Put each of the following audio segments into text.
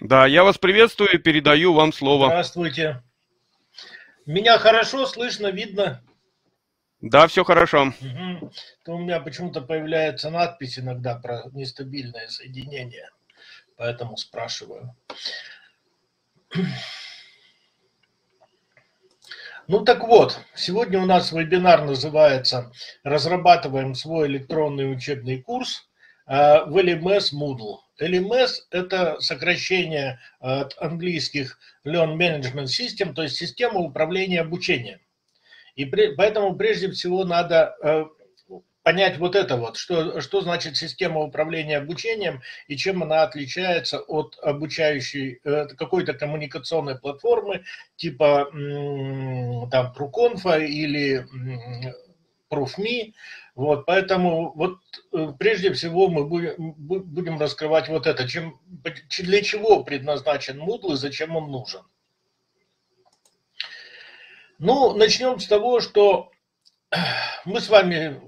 Да, я вас приветствую и передаю вам слово. Здравствуйте. Меня хорошо слышно, видно? Да, все хорошо. Угу. То у меня почему-то появляется надпись иногда про нестабильное соединение, поэтому спрашиваю. Ну так вот, сегодня у нас вебинар называется «Разрабатываем свой электронный учебный курс в LMS Moodle». LMS – это сокращение от английских Learn Management System, то есть система управления обучением. И при, поэтому прежде всего надо э, понять вот это вот, что, что значит система управления обучением и чем она отличается от обучающей э, какой-то коммуникационной платформы типа там Пруконфа или ProofMe. Вот, поэтому вот э, прежде всего мы будем, будем раскрывать вот это, чем, для чего предназначен Moodle и зачем он нужен. Ну, начнем с того, что мы с вами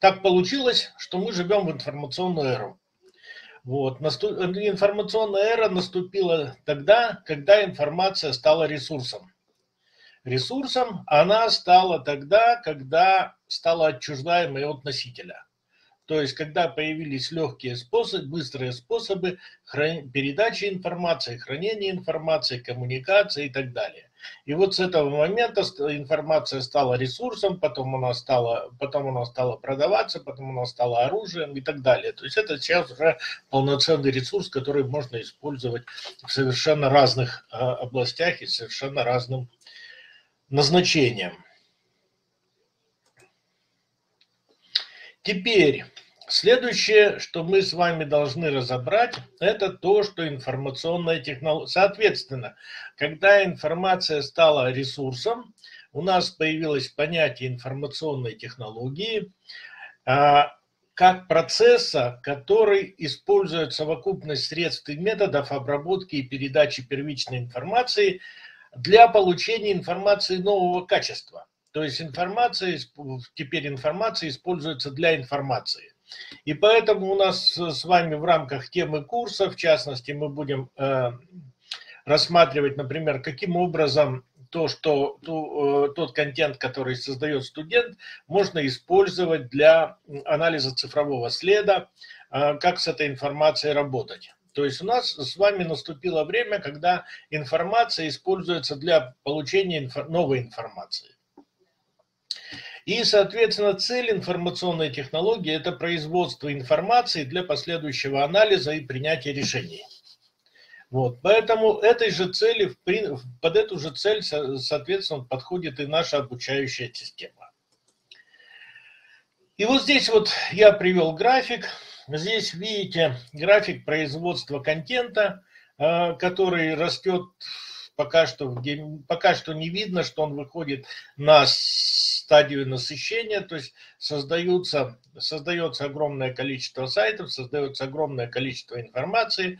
так получилось, что мы живем в информационную эру. Вот. Информационная эра наступила тогда, когда информация стала ресурсом. Ресурсом она стала тогда, когда стала отчуждаемой от носителя. То есть, когда появились легкие способы, быстрые способы передачи информации, хранения информации, коммуникации и так далее. И вот с этого момента информация стала ресурсом, потом она стала, потом она стала продаваться, потом она стала оружием и так далее. То есть это сейчас уже полноценный ресурс, который можно использовать в совершенно разных а, областях и совершенно разным назначением. Теперь Следующее, что мы с вами должны разобрать, это то, что информационная технология... Соответственно, когда информация стала ресурсом, у нас появилось понятие информационной технологии а, как процесса, который использует совокупность средств и методов обработки и передачи первичной информации для получения информации нового качества. То есть информация, теперь информация используется для информации. И поэтому у нас с вами в рамках темы курса, в частности, мы будем э, рассматривать, например, каким образом то, что то, э, тот контент, который создает студент, можно использовать для анализа цифрового следа, э, как с этой информацией работать. То есть у нас с вами наступило время, когда информация используется для получения инфо новой информации. И, соответственно, цель информационной технологии – это производство информации для последующего анализа и принятия решений. Вот, поэтому этой же цели, под эту же цель, соответственно, подходит и наша обучающая система. И вот здесь вот я привел график. Здесь видите график производства контента, э, который растет пока что, пока что не видно, что он выходит на стадию насыщения, то есть создаются, создается огромное количество сайтов, создается огромное количество информации,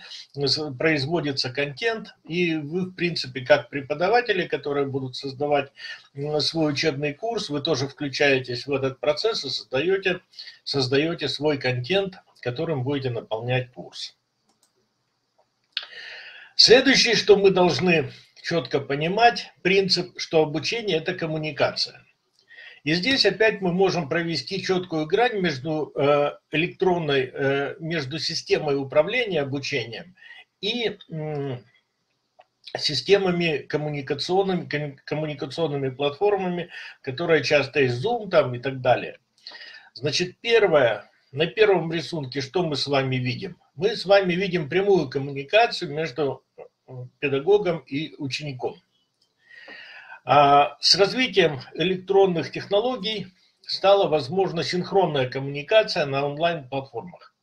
производится контент, и вы, в принципе, как преподаватели, которые будут создавать свой учебный курс, вы тоже включаетесь в этот процесс и создаете, создаете свой контент, которым будете наполнять курс. Следующее, что мы должны четко понимать, принцип, что обучение – это коммуникация. И здесь опять мы можем провести четкую грань между э, электронной, э, между системой управления обучением и системами коммуникационными, коммуникационными платформами, которые часто есть Zoom там и так далее. Значит, первое, на первом рисунке что мы с вами видим? Мы с вами видим прямую коммуникацию между педагогом и учеником. А с развитием электронных технологий стала возможна синхронная коммуникация на онлайн-платформах.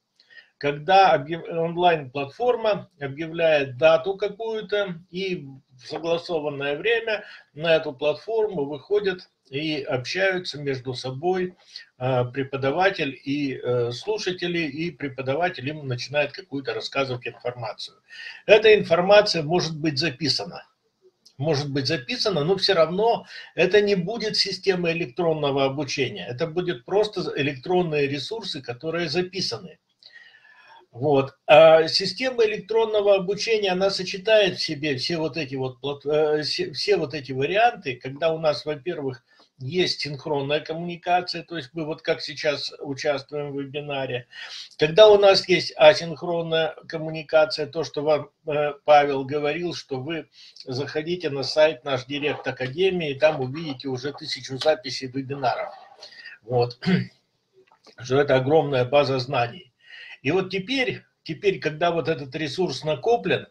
Когда онлайн-платформа объявляет дату какую-то и в согласованное время на эту платформу выходят и общаются между собой а, преподаватель и э, слушатели, и преподаватель им начинает какую-то рассказывать информацию. Эта информация может быть записана может быть записано, но все равно это не будет система электронного обучения. Это будет просто электронные ресурсы, которые записаны. Вот. А система электронного обучения, она сочетает в себе все вот эти вот, э, все вот эти варианты, когда у нас, во-первых, есть синхронная коммуникация, то есть мы вот как сейчас участвуем в вебинаре. Когда у нас есть асинхронная коммуникация, то, что вам э, Павел говорил, что вы заходите на сайт наш Директ Академии, и там увидите уже тысячу записей вебинаров. Вот. Что это огромная база знаний. И вот теперь, теперь, когда вот этот ресурс накоплен,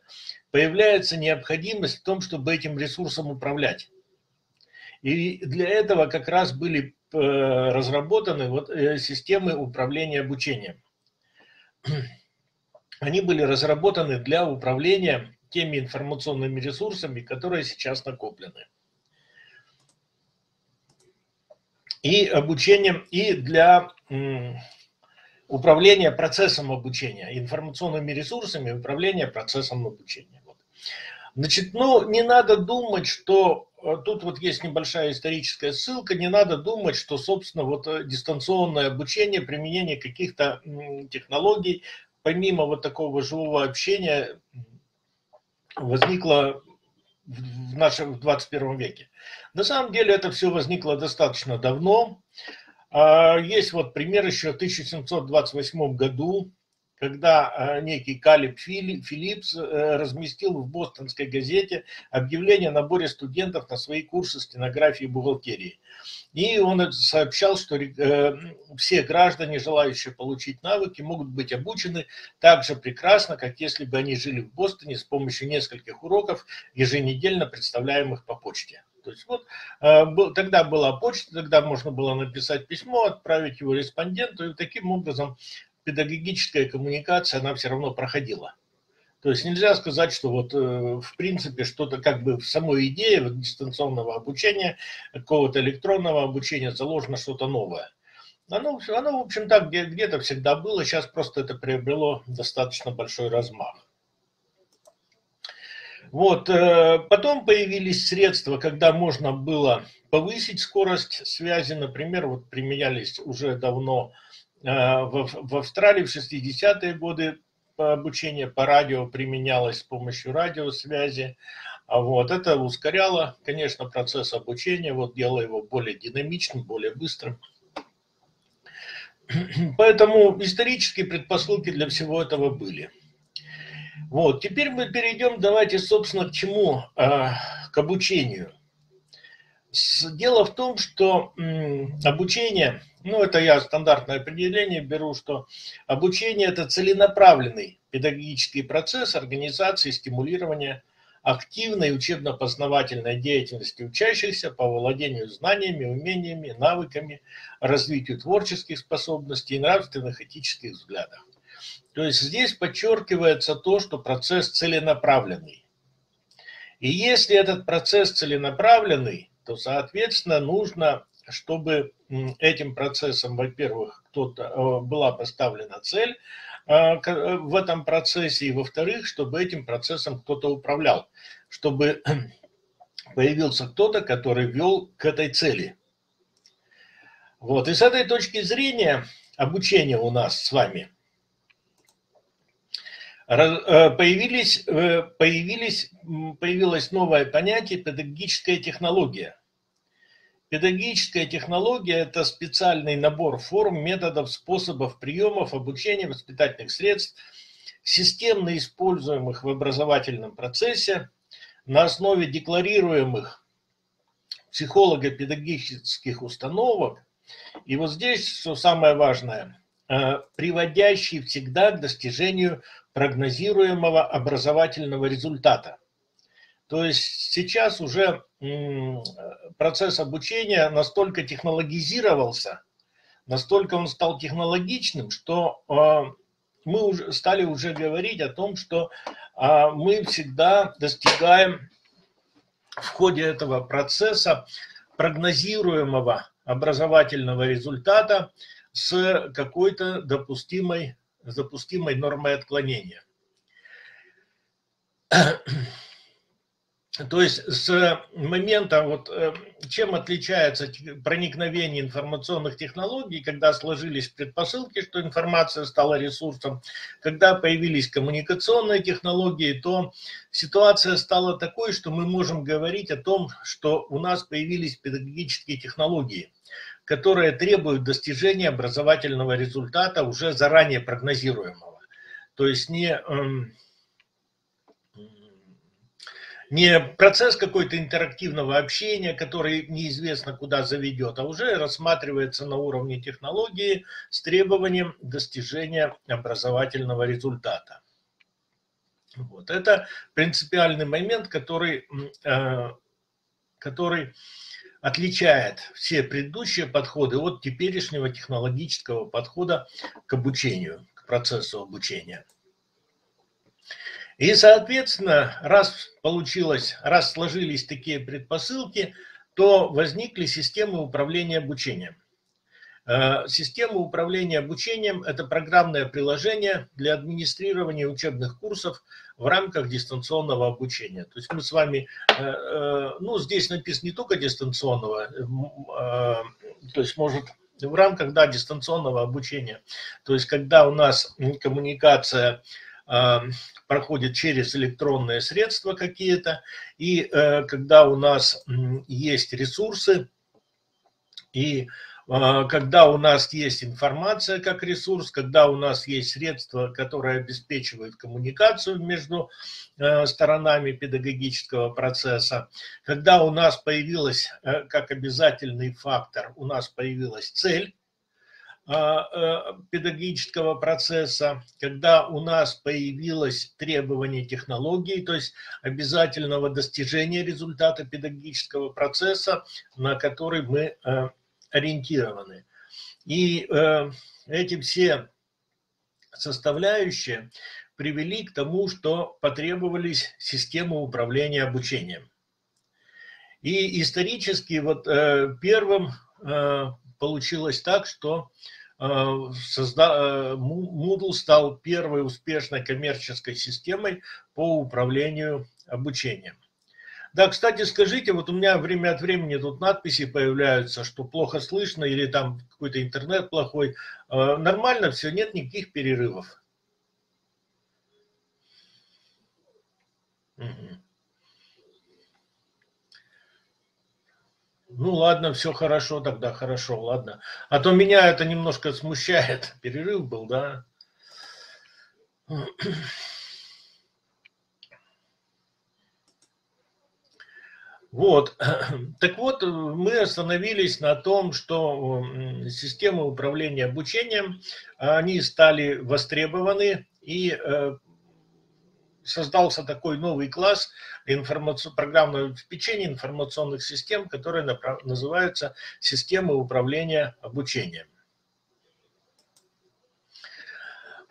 появляется необходимость в том, чтобы этим ресурсом управлять. И для этого как раз были э, разработаны вот э, системы управления обучением. Они были разработаны для управления теми информационными ресурсами, которые сейчас накоплены. И обучением, и для управления процессом обучения, информационными ресурсами управления процессом обучения. Значит, ну, не надо думать, что тут вот есть небольшая историческая ссылка, не надо думать, что, собственно, вот э, дистанционное обучение, применение каких-то технологий, помимо вот такого живого общения, возникло в нашем в 21 веке. На самом деле это все возникло достаточно давно. А, есть вот пример еще в 1728 году когда э, некий Калиб Филлипс э, разместил в бостонской газете объявление о наборе студентов на свои курсы стенографии и бухгалтерии. И он сообщал, что э, все граждане, желающие получить навыки, могут быть обучены так же прекрасно, как если бы они жили в Бостоне с помощью нескольких уроков, еженедельно представляемых по почте. То есть вот тогда была почта, тогда можно было написать письмо, отправить его респонденту, и таким образом педагогическая коммуникация, она все равно проходила. То есть нельзя сказать, что вот э, в принципе что-то как бы в самой идее вот, дистанционного обучения, какого-то электронного обучения заложено что-то новое. Оно, оно, в общем, так где-то всегда было, сейчас просто это приобрело достаточно большой размах. Вот, э, потом появились средства, когда можно было повысить скорость связи, например, вот применялись уже давно в Австралии в 60-е годы обучение по радио применялось с помощью радиосвязи. А вот это ускоряло, конечно, процесс обучения, вот делало его более динамичным, более быстрым. Поэтому исторические предпосылки для всего этого были. Вот, теперь мы перейдем, давайте, собственно, к чему? Э, к обучению. Дело в том, что обучение – ну, это я стандартное определение беру, что обучение – это целенаправленный педагогический процесс организации, стимулирования активной учебно-познавательной деятельности учащихся по владению знаниями, умениями, навыками, развитию творческих способностей и нравственных этических взглядов. То есть здесь подчеркивается то, что процесс целенаправленный. И если этот процесс целенаправленный, то, соответственно, нужно чтобы этим процессом, во-первых, кто-то э, была поставлена цель э, э, в этом процессе, и во-вторых, чтобы этим процессом кто-то управлял, чтобы появился кто-то, который вел к этой цели. Вот. И с этой точки зрения обучение у нас с вами появились, появились, появилось новое понятие педагогическая технология – Педагогическая технология – это специальный набор форм, методов, способов, приемов обучения воспитательных средств, системно используемых в образовательном процессе на основе декларируемых психолого-педагогических установок. И вот здесь, что самое важное, э, приводящий всегда к достижению прогнозируемого образовательного результата – то есть сейчас уже процесс обучения настолько технологизировался, настолько он стал технологичным, что а, мы уже стали уже говорить о том, что а, мы всегда достигаем в ходе этого процесса прогнозируемого образовательного результата с какой-то допустимой, допустимой нормой отклонения. То есть с момента, вот, э, чем отличается проникновение информационных технологий, когда сложились предпосылки, что информация стала ресурсом, когда появились коммуникационные технологии, то ситуация стала такой, что мы можем говорить о том, что у нас появились педагогические технологии, которые требуют достижения образовательного результата уже заранее прогнозируемого. То есть не эм, не процесс какой-то интерактивного общения, который неизвестно куда заведет, а уже рассматривается на уровне технологии с требованием достижения образовательного результата. Вот. Это принципиальный момент, который, э, который отличает все предыдущие подходы от теперешнего технологического подхода к обучению, к процессу обучения. И, соответственно, раз получилось, раз сложились такие предпосылки, то возникли системы управления обучением. Э, система управления обучением – это программное приложение для администрирования учебных курсов в рамках дистанционного обучения. То есть мы с вами, э, э, ну здесь написано не только дистанционного, то есть может в рамках да, дистанционного обучения. То есть когда у нас коммуникация проходит через электронные средства какие-то, и э, когда у нас есть ресурсы, и э, когда у нас есть информация как ресурс, когда у нас есть средства, которые обеспечивают коммуникацию между э, сторонами педагогического процесса, когда у нас появилась как обязательный фактор, у нас появилась цель, а, э, педагогического процесса, когда у нас появилось требование технологии, то есть обязательного достижения результата педагогического процесса, на который мы э, ориентированы. И э, эти все составляющие привели к тому, что потребовались системы управления обучением. И исторически вот первым получилось так, что э, э, Moodle стал первой успешной коммерческой системой по управлению обучением. Да, кстати, скажите, вот у меня время от времени тут надписи появляются, что плохо слышно или там какой-то интернет плохой. Э, нормально все, нет никаких перерывов. Угу. Ну ладно, все хорошо тогда, хорошо, ладно. А то меня это немножко смущает. Перерыв был, да? Вот, так вот, мы остановились на том, что системы управления обучением, они стали востребованы, и э, создался такой новый класс информацион... программного обеспечения информационных систем, которые направ... называются системы управления обучением.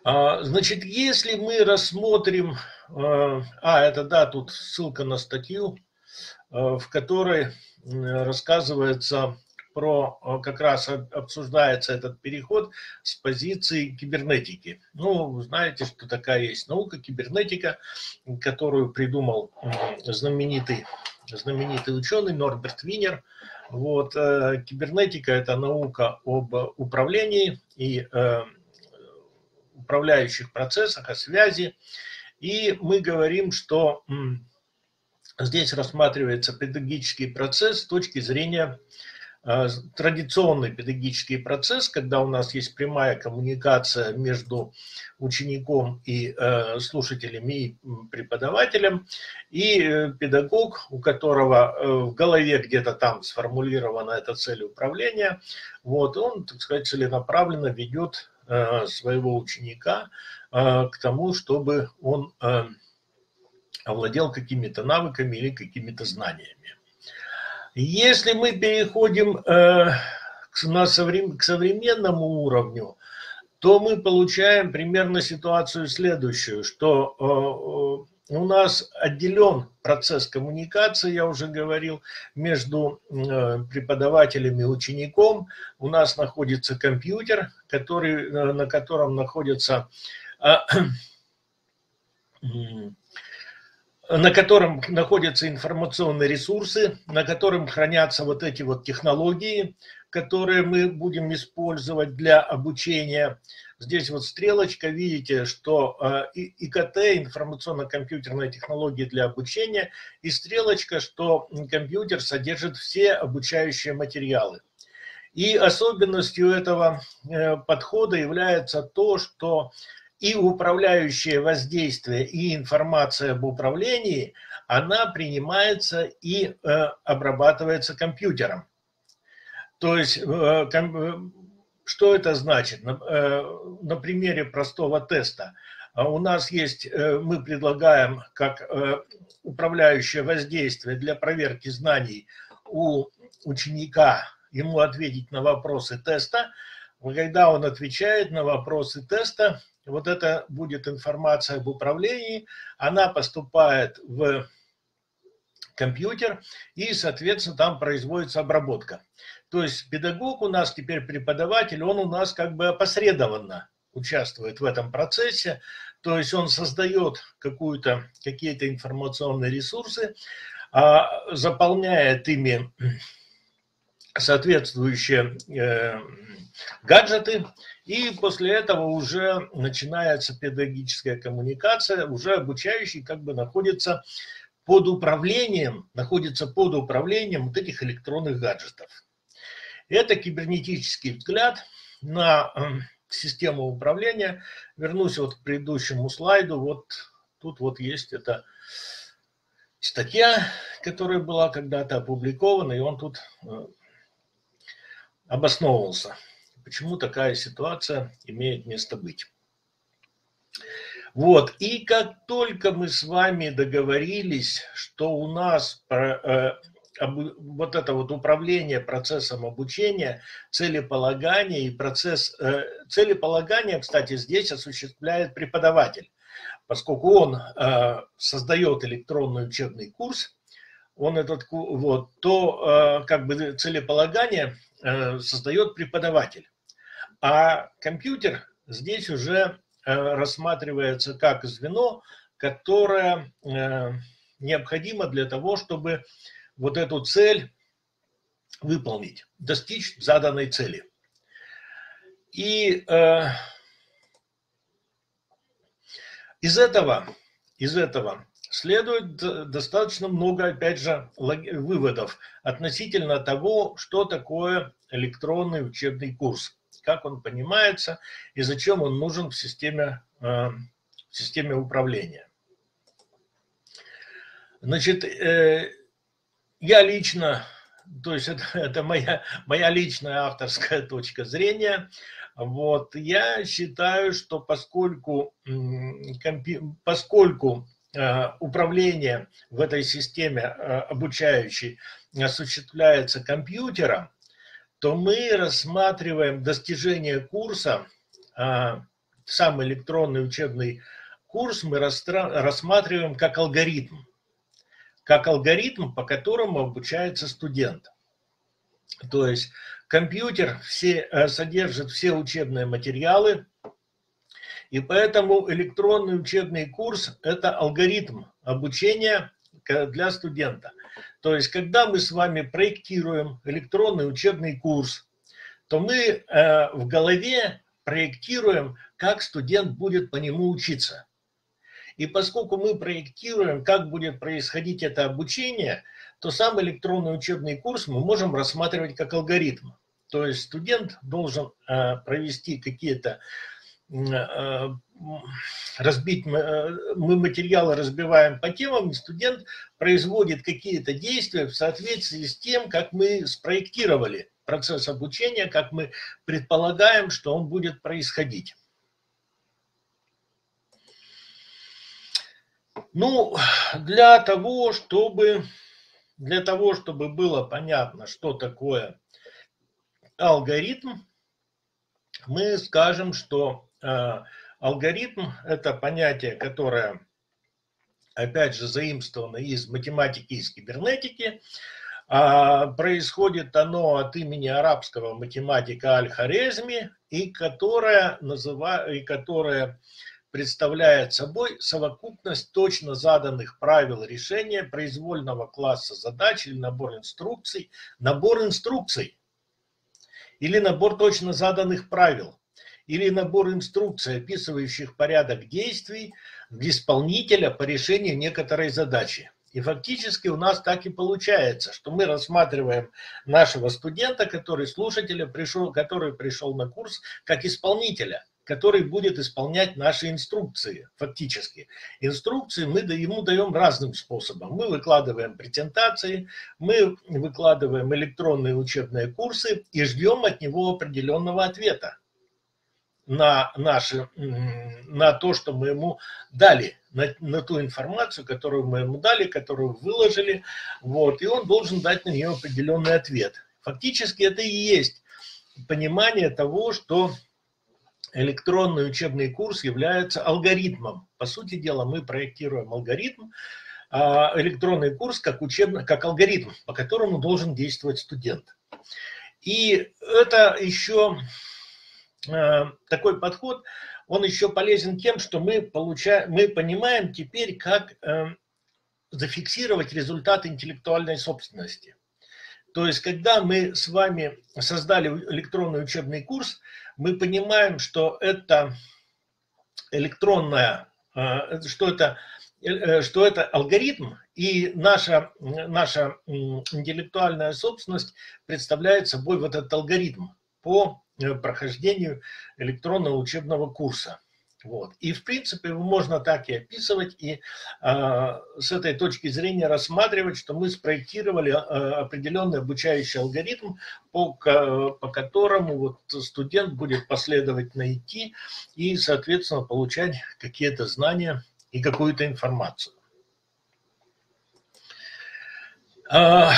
А, значит, если мы рассмотрим, а, а это да, тут ссылка на статью, а, в которой рассказывается про, э, как раз обсуждается этот переход с позиции кибернетики. Ну, знаете, что такая есть наука кибернетика, которую придумал знаменитый, знаменитый ученый Норберт Винер. Вот, э, кибернетика – это наука об управлении и э, управляющих процессах, о связи. И мы говорим, что здесь рассматривается педагогический процесс с точки зрения традиционный педагогический процесс, когда у нас есть прямая коммуникация между учеником и э, слушателем и преподавателем, и э, педагог, у которого в голове где-то там сформулирована эта цель управления, вот, он, так сказать, целенаправленно ведет своего ученика к тому, чтобы он овладел какими-то навыками или какими-то знаниями. Если мы переходим э, к, на соврем, к современному уровню, то мы получаем примерно ситуацию следующую, что э, у нас отделен процесс коммуникации, я уже говорил, между э, преподавателем и учеником. У нас находится компьютер, который, э, на котором находится э, на котором находятся информационные ресурсы, на котором хранятся вот эти вот технологии, которые мы будем использовать для обучения. Здесь вот стрелочка, видите, что э, ИКТ, информационно-компьютерная технология для обучения, и стрелочка, что компьютер содержит все обучающие материалы. И особенностью этого э, подхода является то, что и управляющее воздействие, и информация об управлении, она принимается и э, обрабатывается компьютером. То есть, э, что это значит? На примере простого теста. У нас есть, мы предлагаем как управляющее воздействие для проверки знаний у ученика ему ответить на вопросы теста. Когда он отвечает на вопросы теста, вот это будет информация об управлении, она поступает в компьютер, и, соответственно, там производится обработка. То есть педагог у нас теперь преподаватель, он у нас как бы опосредованно участвует в этом процессе, то есть он создает какие-то информационные ресурсы, а, заполняет ими соответствующие э, гаджеты, и после этого уже начинается педагогическая коммуникация, уже обучающий как бы находится под управлением, находится под управлением вот этих электронных гаджетов. Это кибернетический взгляд на э, систему управления. Вернусь вот к предыдущему слайду. Вот тут вот есть эта статья, которая была когда-то опубликована, и он тут э, обосновывался, почему такая ситуация имеет место быть. Вот, и как только мы с вами договорились, что у нас э, вот это вот управление процессом обучения, целеполагание и процесс э, целеполагания, кстати, здесь осуществляет преподаватель, поскольку он э, создает электронный учебный курс, он этот вот, то э, как бы целеполагание создает преподаватель. А компьютер здесь уже э, рассматривается как звено, которое э, необходимо для того, чтобы вот эту цель выполнить, достичь заданной цели. И э, из этого, из этого следует достаточно много, опять же, выводов относительно того, что такое электронный учебный курс, как он понимается и зачем он нужен в системе, э, в системе управления. Значит, э, я лично, то есть это, это моя, моя личная авторская точка зрения, вот, я считаю, что поскольку, поскольку Э, управление в этой системе обучающей осуществляется компьютером, то мы рассматриваем достижение курса, э, сам электронный учебный курс мы рассматриваем как алгоритм, как алгоритм, по которому обучается студент. То есть компьютер все, содержит все учебные материалы, и поэтому электронный учебный курс – это алгоритм обучения для студента. То есть, когда мы с вами проектируем электронный учебный курс, то мы э, в голове проектируем, как студент будет по нему учиться. И поскольку мы проектируем, как будет происходить это обучение, то сам электронный учебный курс мы можем рассматривать как алгоритм. То есть студент должен э, провести какие-то разбить, э, мы материалы разбиваем по темам, и студент производит какие-то действия в соответствии с тем, как мы спроектировали процесс обучения, как мы предполагаем, что он будет происходить. Ну, для того, чтобы, для того, чтобы было понятно, что такое алгоритм, мы скажем, что Э, алгоритм – это понятие, которое, опять же, заимствовано из математики, из кибернетики. А, происходит оно от имени арабского математика Аль-Хорезми, и которое, называ, и которое представляет собой совокупность точно заданных правил решения произвольного класса задач или набор инструкций, набор инструкций или набор точно заданных правил, или набор инструкций, описывающих порядок действий исполнителя по решению некоторой задачи. И фактически у нас так и получается, что мы рассматриваем нашего студента, который слушателя пришел, который пришел на курс, как исполнителя, который будет исполнять наши инструкции, фактически. Инструкции мы ему даем разным способом. Мы выкладываем презентации, мы выкладываем электронные учебные курсы и ждем от него определенного ответа на, наши, на то, что мы ему дали, на, на ту информацию, которую мы ему дали, которую выложили, вот, и он должен дать на нее определенный ответ. Фактически это и есть понимание того, что электронный учебный курс является алгоритмом. По сути дела, мы проектируем алгоритм, а электронный курс как, учебный, как алгоритм, по которому должен действовать студент. И это еще такой подход, он еще полезен тем, что мы, получаем, мы понимаем теперь, как э, зафиксировать результат интеллектуальной собственности. То есть, когда мы с вами создали электронный учебный курс, мы понимаем, что это электронная, э, что это, что это алгоритм, и наша, наша интеллектуальная собственность представляет собой вот этот алгоритм по Э, прохождению электронного учебного курса. Вот. И, в принципе, его можно так и описывать, и э, с этой точки зрения рассматривать, что мы спроектировали э, определенный обучающий алгоритм, по, по которому вот студент будет последовательно идти и, соответственно, получать какие-то знания и какую-то информацию. Э,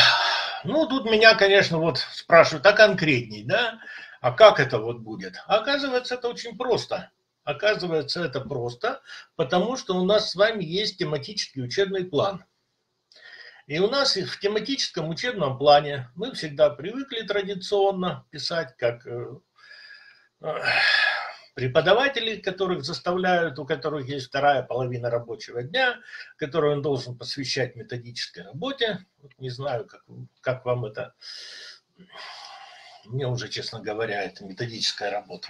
ну, тут меня, конечно, вот спрашивают, а конкретней, да? А как это вот будет? Оказывается, это очень просто. Оказывается, это просто, потому что у нас с вами есть тематический учебный план. И у нас в тематическом учебном плане мы всегда привыкли традиционно писать, как э, преподаватели, которых заставляют, у которых есть вторая половина рабочего дня, которую он должен посвящать методической работе. Не знаю, как, как вам это мне уже, честно говоря, это методическая работа.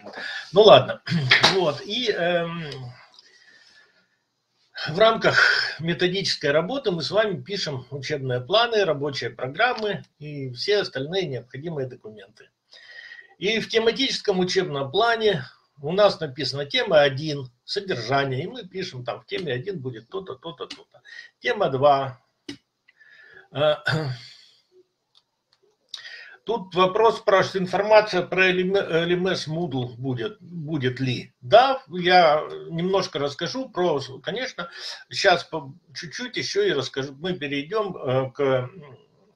Ну ладно, вот, и эм, в рамках методической работы мы с вами пишем учебные планы, рабочие программы и все остальные необходимые документы. И в тематическом учебном плане у нас написана тема 1, содержание, и мы пишем там в теме 1 будет то-то, то-то, то-то. Тема 2, Тут вопрос спрашивает, информация про LMS Moodle будет, будет ли? Да, я немножко расскажу про, конечно, сейчас чуть-чуть еще и расскажу. Мы перейдем э, к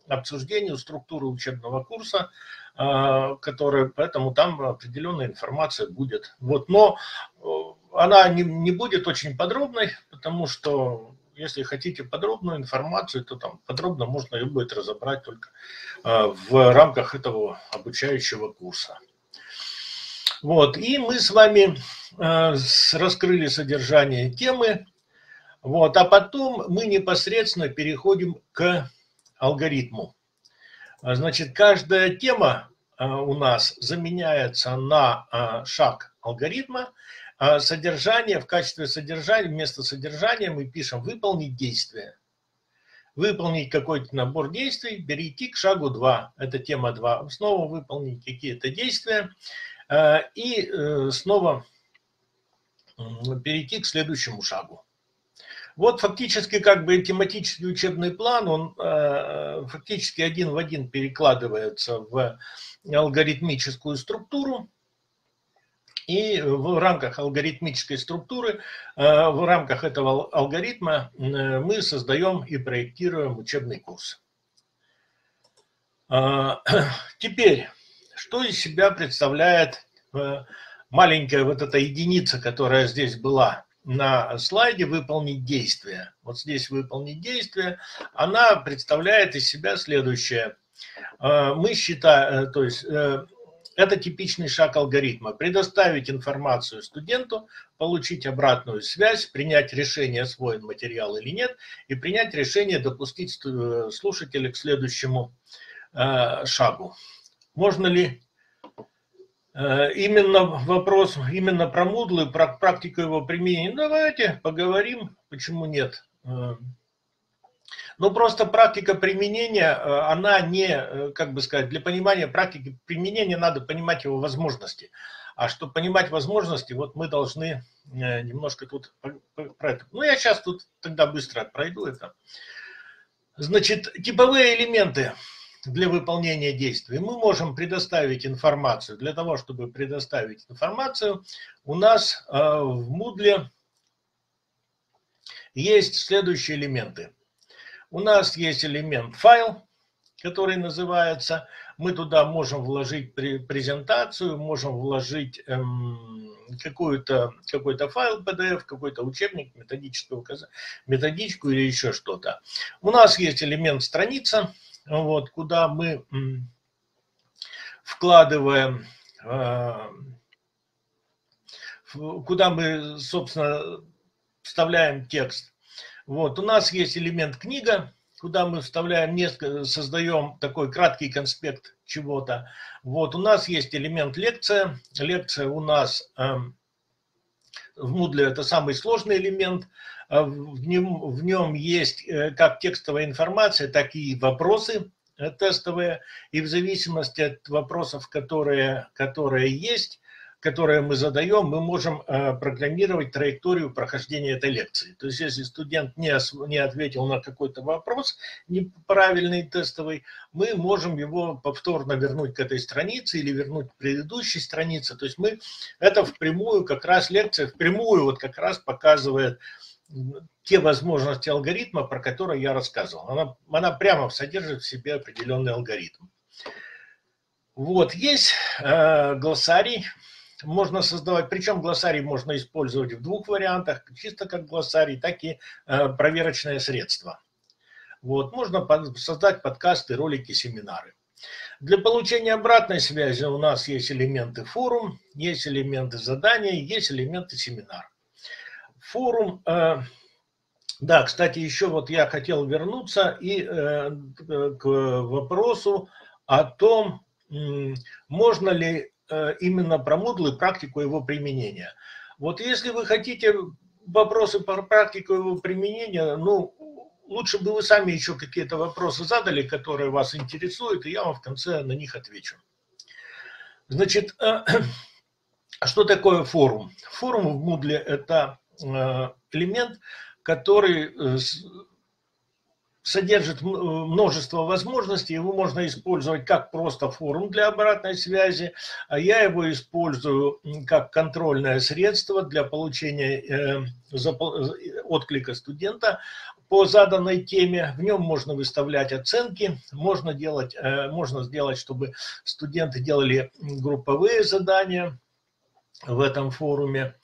обсуждению структуры учебного курса, э, который, поэтому там определенная информация будет. Вот, но э, она не, не будет очень подробной, потому что если хотите подробную информацию, то там подробно можно ее будет разобрать только а, в рамках этого обучающего курса. Вот, и мы с вами а, раскрыли содержание темы, вот, а потом мы непосредственно переходим к алгоритму. А, значит, каждая тема у нас заменяется на шаг алгоритма, содержание, в качестве содержания, вместо содержания мы пишем «выполнить действие». Выполнить какой-то набор действий, перейти к шагу 2, это тема 2. Снова выполнить какие-то действия э, и э, снова перейти к следующему шагу. Вот фактически как бы тематический учебный план, он э, фактически один в один перекладывается в алгоритмическую структуру. И в рамках алгоритмической структуры, э, в рамках этого алгоритма э, мы создаем и проектируем учебный курс. А, теперь, что из себя представляет э, маленькая вот эта единица, которая здесь была на слайде «Выполнить действие». Вот здесь «Выполнить действие», она представляет из себя следующее. Мы считаем, то есть Это типичный шаг алгоритма. Предоставить информацию студенту, получить обратную связь, принять решение, освоен материал или нет, и принять решение допустить слушателя к следующему э, шагу. Можно ли э, именно вопрос, именно про Moodle про практику его применения? Давайте поговорим, почему нет. Ну, просто практика применения, э, она не, э, как бы сказать, для понимания практики применения надо понимать его возможности. А чтобы понимать возможности, вот мы должны э, немножко тут про это. Ну, я сейчас тут тогда быстро пройду это. Значит, типовые элементы для выполнения действий. Мы можем предоставить информацию. Для того, чтобы предоставить информацию, у нас в Moodle есть следующие элементы. У нас есть элемент файл, который называется, мы туда можем вложить презентацию, можем вложить эм, какой-то какой файл PDF, какой-то учебник, методическую, методичку или еще что-то. У нас есть элемент страница, вот, куда мы вкладываем, э, куда мы, собственно, вставляем текст вот, у нас есть элемент книга, куда мы вставляем несколько, создаем такой краткий конспект чего-то. Вот, у нас есть элемент лекция. Лекция у нас э, в Moodle это самый сложный элемент. Э, в нем, в нем есть э, как текстовая информация, так и вопросы э, тестовые. И в зависимости от вопросов, которые, которые есть, которые мы задаем, мы можем э, программировать траекторию прохождения этой лекции. То есть, если студент не, не ответил на какой-то вопрос неправильный тестовый, мы можем его повторно вернуть к этой странице или вернуть к предыдущей странице. То есть, мы это впрямую, как раз лекция впрямую вот как раз показывает те возможности алгоритма, про которые я рассказывал. Она, она прямо содержит в себе определенный алгоритм. Вот, есть э, глоссарий, можно создавать, причем глоссарий можно использовать в двух вариантах, чисто как глоссарий, так и э, проверочное средство. Вот, можно создать подкасты, ролики, семинары. Для получения обратной связи у нас есть элементы форум, есть элементы задания, есть элементы семинар. Форум, э, да, кстати, еще вот я хотел вернуться и э, к вопросу о том, можно ли именно про Moodle и практику его применения. Вот если вы хотите вопросы про практику его применения, ну, лучше бы вы сами еще какие-то вопросы задали, которые вас интересуют, и я вам в конце на них отвечу. Значит, э, что такое форум? Форум в Moodle – это э, элемент, который содержит множество возможностей, его можно использовать как просто форум для обратной связи, а я его использую как контрольное средство для получения э, отклика студента по заданной теме. В нем можно выставлять оценки, можно, делать, э, можно сделать, чтобы студенты делали групповые задания в этом форуме.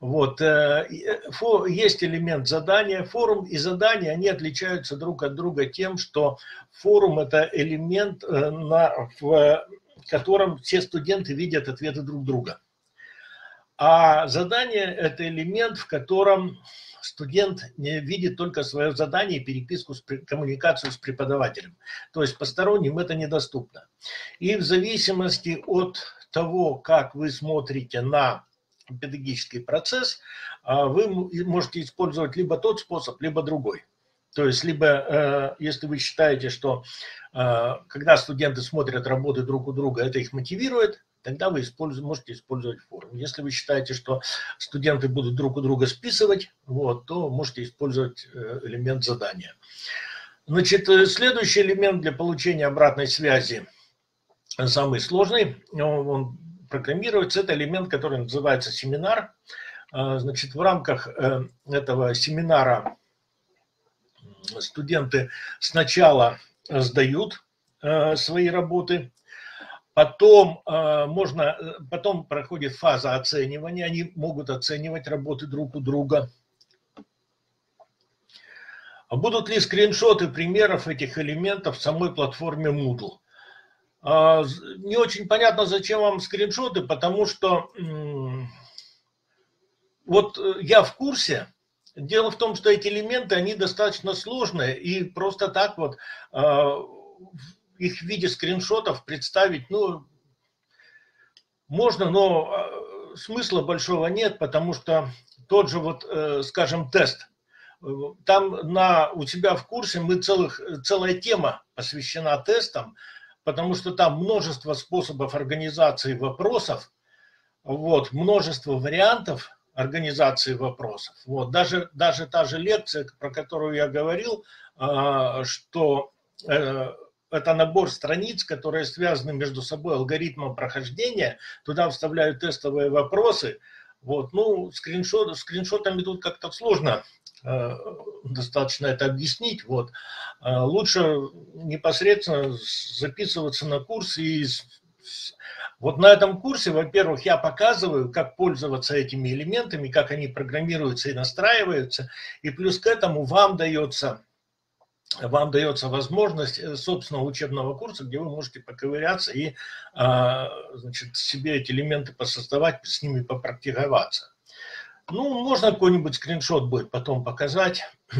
Вот. Э, э, есть элемент задания. Форум и задание, они отличаются друг от друга тем, что форум – это элемент, э, на, в котором все студенты видят ответы друг друга. А задание – это элемент, в котором студент не видит только свое задание и переписку, с, коммуникацию с преподавателем. То есть посторонним это недоступно. И в зависимости от того, как вы смотрите на педагогический процесс, а, вы можете использовать либо тот способ, либо другой. То есть, либо, э, если вы считаете, что э, когда студенты смотрят работы друг у друга, это их мотивирует, тогда вы можете использовать форум. Если вы считаете, что студенты будут друг у друга списывать, вот, то можете использовать э, элемент задания. Значит, следующий элемент для получения обратной связи, самый сложный, он программируется. Это элемент, который называется семинар. А, значит, в рамках э, этого семинара студенты сначала сдают э, свои работы, потом э, можно, потом проходит фаза оценивания, они могут оценивать работы друг у друга. Будут ли скриншоты примеров этих элементов в самой платформе Moodle? А, не очень понятно, зачем вам скриншоты, потому что вот э, я в курсе, Дело в том, что эти элементы, они достаточно сложные, и просто так вот а, их в виде скриншотов представить, ну, можно, но а, смысла большого нет, потому что тот же вот, э, скажем, тест, там на, у тебя в курсе мы целых, целая тема посвящена тестам, потому что там множество способов организации вопросов, вот, множество вариантов, организации вопросов. Вот. Даже, даже та же лекция, про которую я говорил, а, что э, это набор страниц, которые связаны между собой алгоритмом прохождения, туда вставляют тестовые вопросы. Вот. Ну, скриншот, скриншотами тут как-то сложно достаточно это объяснить. Вот. А лучше непосредственно записываться на курс и вот на этом курсе, во-первых, я показываю, как пользоваться этими элементами, как они программируются и настраиваются, и плюс к этому вам дается вам дается возможность э, собственного учебного курса, где вы можете поковыряться и значит, себе эти элементы посоздавать, с ними попрактиковаться. Ну, можно какой-нибудь скриншот будет потом показать.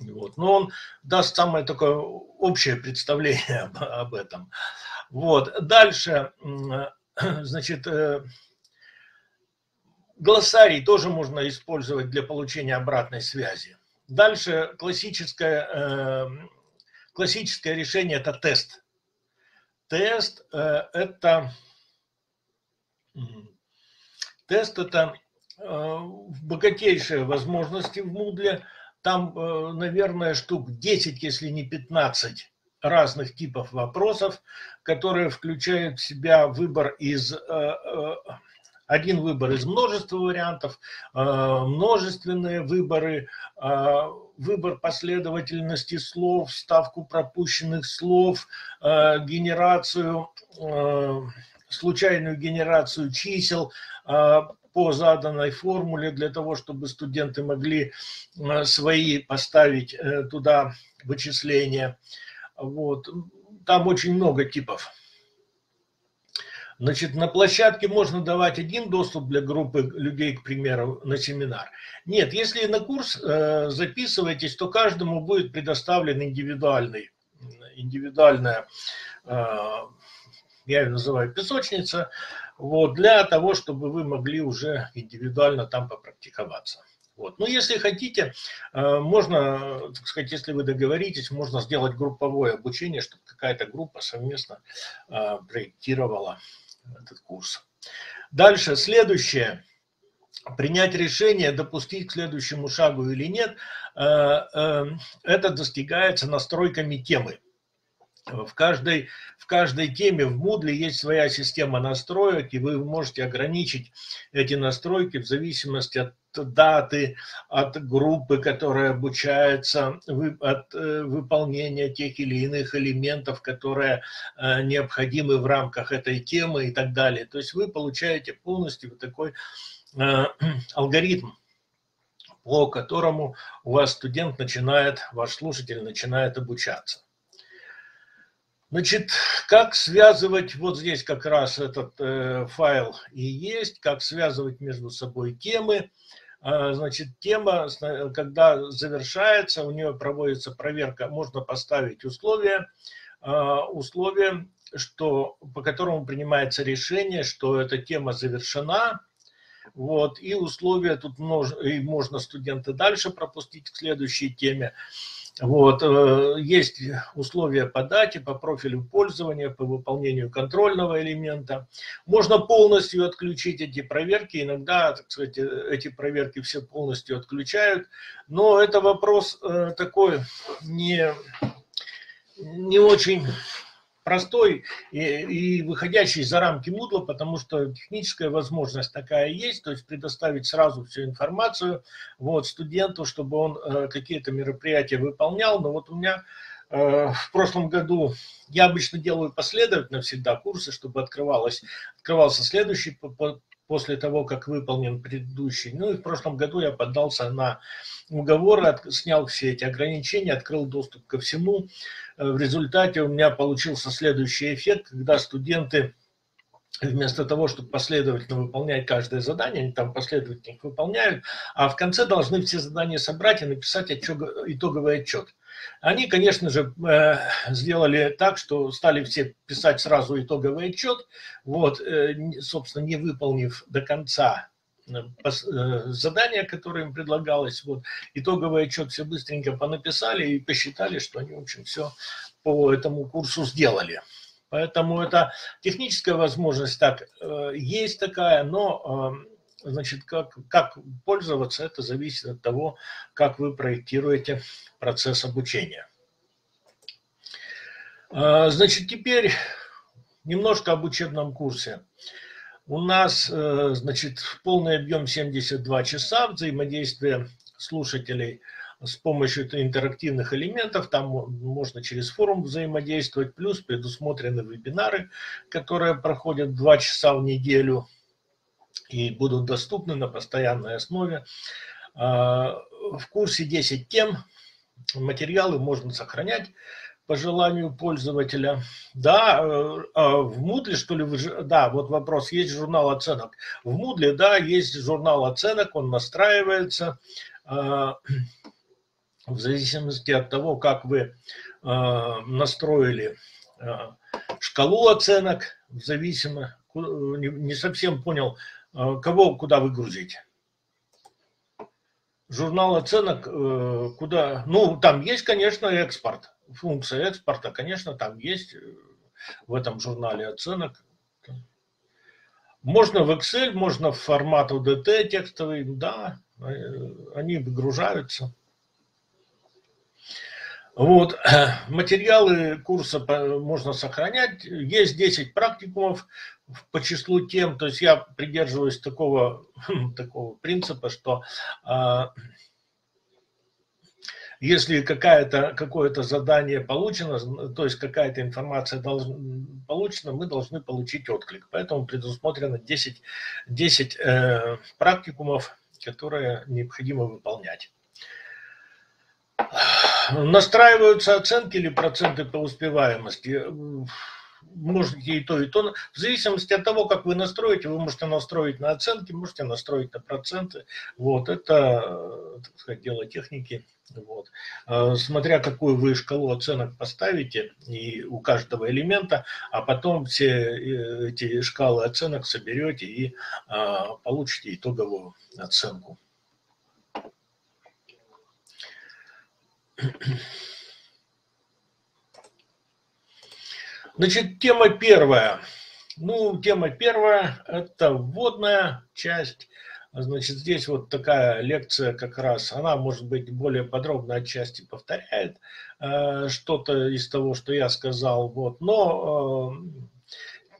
Вот. Но он даст самое такое общее представление об, об этом. Вот. Дальше, значит, э, глоссарий тоже можно использовать для получения обратной связи. Дальше классическое, э, классическое решение – это тест. Тест э, – это тест – это богатейшие возможности в Moodle. Там, наверное, штук 10, если не 15 разных типов вопросов, которые включают в себя выбор из э, э, один выбор из множества вариантов, э, множественные выборы, выбор последовательности слов, ставку пропущенных слов, генерацию, случайную генерацию чисел по заданной формуле для того, чтобы студенты могли свои поставить туда вычисления. Вот. Там очень много типов. Значит, на площадке можно давать один доступ для группы людей, к примеру, на семинар. Нет, если на курс э, записываетесь, то каждому будет предоставлен индивидуальный, индивидуальная, э, я ее называю песочница, вот, для того, чтобы вы могли уже индивидуально там попрактиковаться. Вот. Ну, если хотите, э, можно, так сказать, если вы договоритесь, можно сделать групповое обучение, чтобы какая-то группа совместно э, проектировала этот курс. Дальше, следующее. Принять решение, допустить к следующему шагу или нет, э, это достигается настройками темы. В каждой, в каждой теме в Moodle есть своя система настроек, и вы можете ограничить эти настройки в зависимости от даты, от группы, которая обучается, от э, выполнения тех или иных элементов, которые э, необходимы в рамках этой темы и так далее. То есть вы получаете полностью вот такой э, алгоритм, по которому у вас студент начинает, ваш слушатель начинает обучаться. Значит, как связывать, вот здесь как раз этот э, файл и есть, как связывать между собой темы. А, значит, тема, когда завершается, у нее проводится проверка, можно поставить условия, а, условия, что, по которому принимается решение, что эта тема завершена, вот, и условия, тут множ, и можно студента дальше пропустить к следующей теме. Вот. Э, есть условия по дате, по профилю пользования, по выполнению контрольного элемента. Можно полностью отключить эти проверки. Иногда, так сказать, эти проверки все полностью отключают. Но это вопрос э, такой не, не очень простой и, и выходящий за рамки Moodle, потому что техническая возможность такая есть, то есть предоставить сразу всю информацию вот, студенту, чтобы он э, какие-то мероприятия выполнял. Но вот у меня э, в прошлом году я обычно делаю последовательно всегда курсы, чтобы открывалось, открывался следующий после того, как выполнен предыдущий. Ну и в прошлом году я поддался на уговоры, снял все эти ограничения, открыл доступ ко всему. Э, в результате у меня получился следующий эффект, когда студенты вместо того, чтобы последовательно выполнять каждое задание, они там последовательно их выполняют, а в конце должны все задания собрать и написать отчет, итоговый отчет. Они, конечно же, э, сделали так, что стали все писать сразу итоговый отчет, вот, э, собственно, не выполнив до конца э, задание, которое им предлагалось. Вот, итоговый отчет все быстренько понаписали и посчитали, что они, в общем, все по этому курсу сделали. Поэтому это техническая возможность так есть такая, но значит, как, как пользоваться, это зависит от того, как вы проектируете процесс обучения. А, значит, теперь немножко об учебном курсе. У нас, э, значит, полный объем 72 часа взаимодействия слушателей с помощью интерактивных элементов. Там можно через форум взаимодействовать, плюс предусмотрены вебинары, которые проходят 2 часа в неделю и будут доступны на постоянной основе. А, в курсе 10 тем, материалы можно сохранять по желанию пользователя. Да, э, а в Moodle, что ли, да, вот вопрос, есть журнал оценок. В Moodle, да, есть журнал оценок, он настраивается а, в зависимости от того, как вы настроили шкалу оценок, в зависимости, не совсем понял, кого куда выгрузить журнал оценок, э, куда, ну, там есть, конечно, экспорт, функция экспорта, конечно, там есть э, в этом журнале оценок. Можно в Excel, можно в формат UDT текстовый, да, э, они выгружаются. Вот. Материалы курса можно сохранять. Есть 10 практикумов по числу тем. То есть я придерживаюсь такого, такого принципа, что а, если какая-то, какое-то задание получено, то есть какая-то информация должна, получена, мы должны получить отклик. Поэтому предусмотрено 10, 10 э, практикумов, которые необходимо выполнять. Настраиваются оценки или проценты по успеваемости. Можете и то, и то. В зависимости от того, как вы настроите, вы можете настроить на оценки, можете настроить на проценты. Вот, это, так сказать, дело техники. Вот. А, смотря какую вы шкалу оценок поставите и у каждого элемента, а потом все э, эти шкалы оценок соберете и получите итоговую оценку. Значит, тема первая. Ну, тема первая – это вводная часть. Значит, здесь вот такая лекция как раз, она, может быть, более подробно отчасти повторяет э, что-то из того, что я сказал. Вот. Но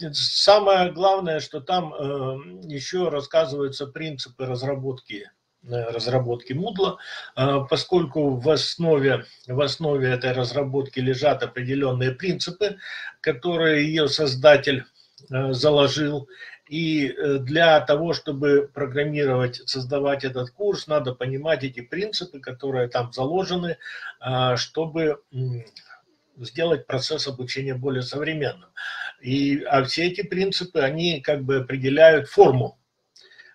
э, самое главное, что там э, еще рассказываются принципы разработки разработки Moodle, а, поскольку в основе, в основе этой разработки лежат определенные принципы, которые ее создатель а, заложил. И э, для того, чтобы программировать, создавать этот курс, надо понимать эти принципы, которые там заложены, чтобы сделать процесс обучения более современным. И, а все эти принципы, они как бы определяют форму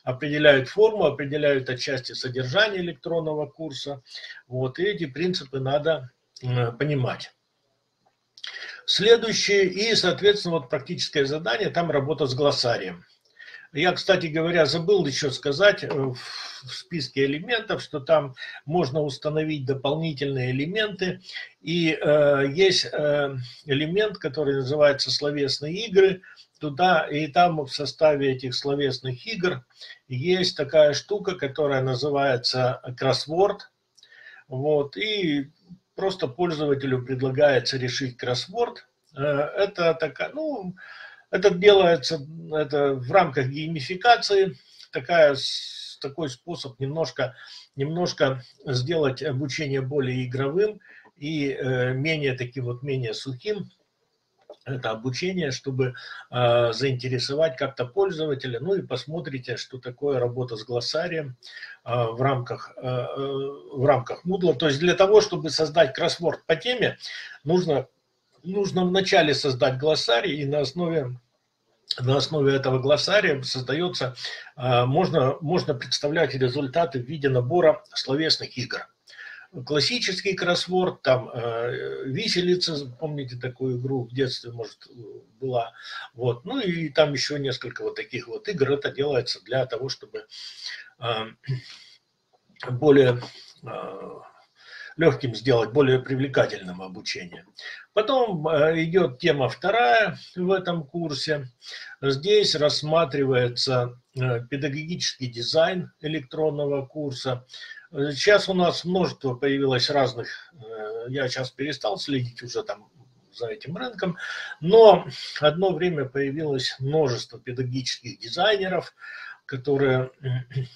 определяют форму, определяют отчасти содержание электронного курса. Вот, и эти принципы надо понимать. Следующее и, соответственно, вот практическое задание, там работа с глоссарием. Я, кстати говоря, забыл еще сказать э, в списке элементов, что там можно установить дополнительные элементы. И э, есть э, элемент, который называется словесные игры – туда, и там в составе этих словесных игр есть такая штука, которая называется кроссворд. Вот, и просто пользователю предлагается решить кроссворд. Э, это такая, ну, это делается это в рамках геймификации, такая, такой способ немножко, немножко сделать обучение более игровым и э, менее таким вот менее сухим. Это обучение, чтобы э, заинтересовать как-то пользователя. Ну и посмотрите, что такое работа с глоссарием э, в, рамках, э, в рамках Moodle. То есть для того, чтобы создать кроссворд по теме, нужно, нужно вначале создать глоссарий и на основе на основе этого глоссария создается, можно, можно представлять результаты в виде набора словесных игр классический кроссворд, там э, виселица, помните такую игру в детстве, может, была, вот, ну и там еще несколько вот таких вот игр, это делается для того, чтобы э, более э, легким сделать, более привлекательным обучение. Потом э, идет тема вторая в этом курсе. Здесь рассматривается э, педагогический дизайн электронного курса, Сейчас у нас множество появилось разных, э, я сейчас перестал следить уже там за этим рынком, но одно время появилось множество педагогических дизайнеров, которые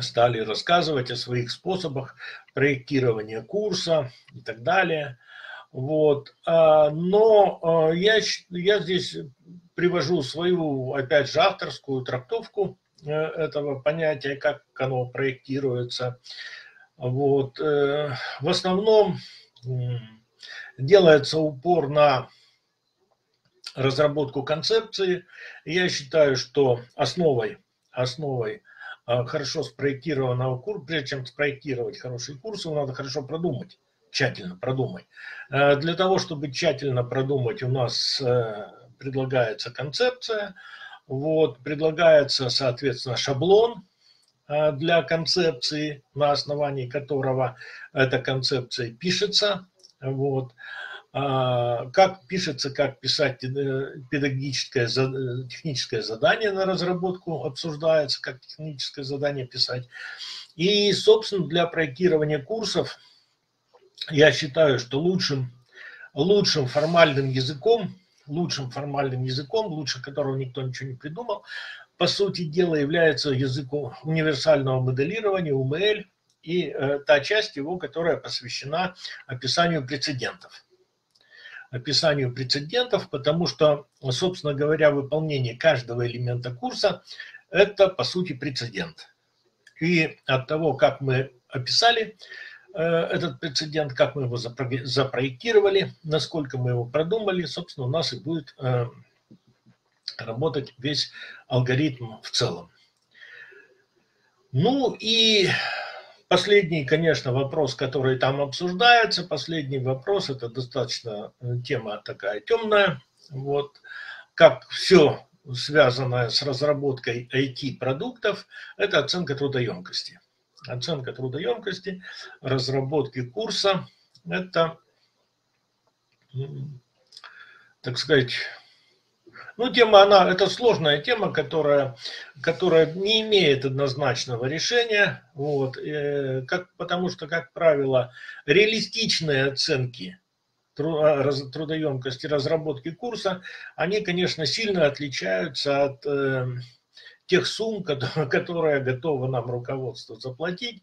стали рассказывать о своих способах проектирования курса и так далее. Вот. А, но а, я, я здесь привожу свою, опять же, авторскую трактовку этого понятия, как оно проектируется. Вот. Э, в основном делается упор на разработку концепции. Я считаю, что основой, основой э, хорошо спроектированного курса, прежде чем спроектировать хороший курс, его надо хорошо продумать, тщательно продумать. Для того, чтобы тщательно продумать, у нас предлагается концепция – вот, предлагается, соответственно, шаблон э, для концепции, на основании которого эта концепция пишется. Вот. А, как пишется, как писать э, педагогическое, техническое задание на разработку обсуждается, как техническое задание писать. И, собственно, для проектирования курсов я считаю, что лучшим, лучшим формальным языком лучшим формальным языком, лучше которого никто ничего не придумал, по сути дела является языком универсального моделирования, UML, и э, та часть его, которая посвящена описанию прецедентов. Описанию прецедентов, потому что, собственно говоря, выполнение каждого элемента курса – это, по сути, прецедент. И от того, как мы описали этот прецедент, как мы его запроектировали, насколько мы его продумали, собственно, у нас и будет э, работать весь алгоритм в целом. Ну и последний, конечно, вопрос, который там обсуждается, последний вопрос, это достаточно э, тема такая темная, вот, как все связанное с разработкой IT-продуктов, это оценка трудоемкости оценка трудоемкости, разработки курса. Это, так сказать, ну, тема, она, это сложная тема, которая, которая не имеет однозначного решения, вот, э, как, потому что, как правило, реалистичные оценки а, трудоемкости разработки курса, они, конечно, сильно отличаются от э, тех сумм, которые готово нам руководство заплатить.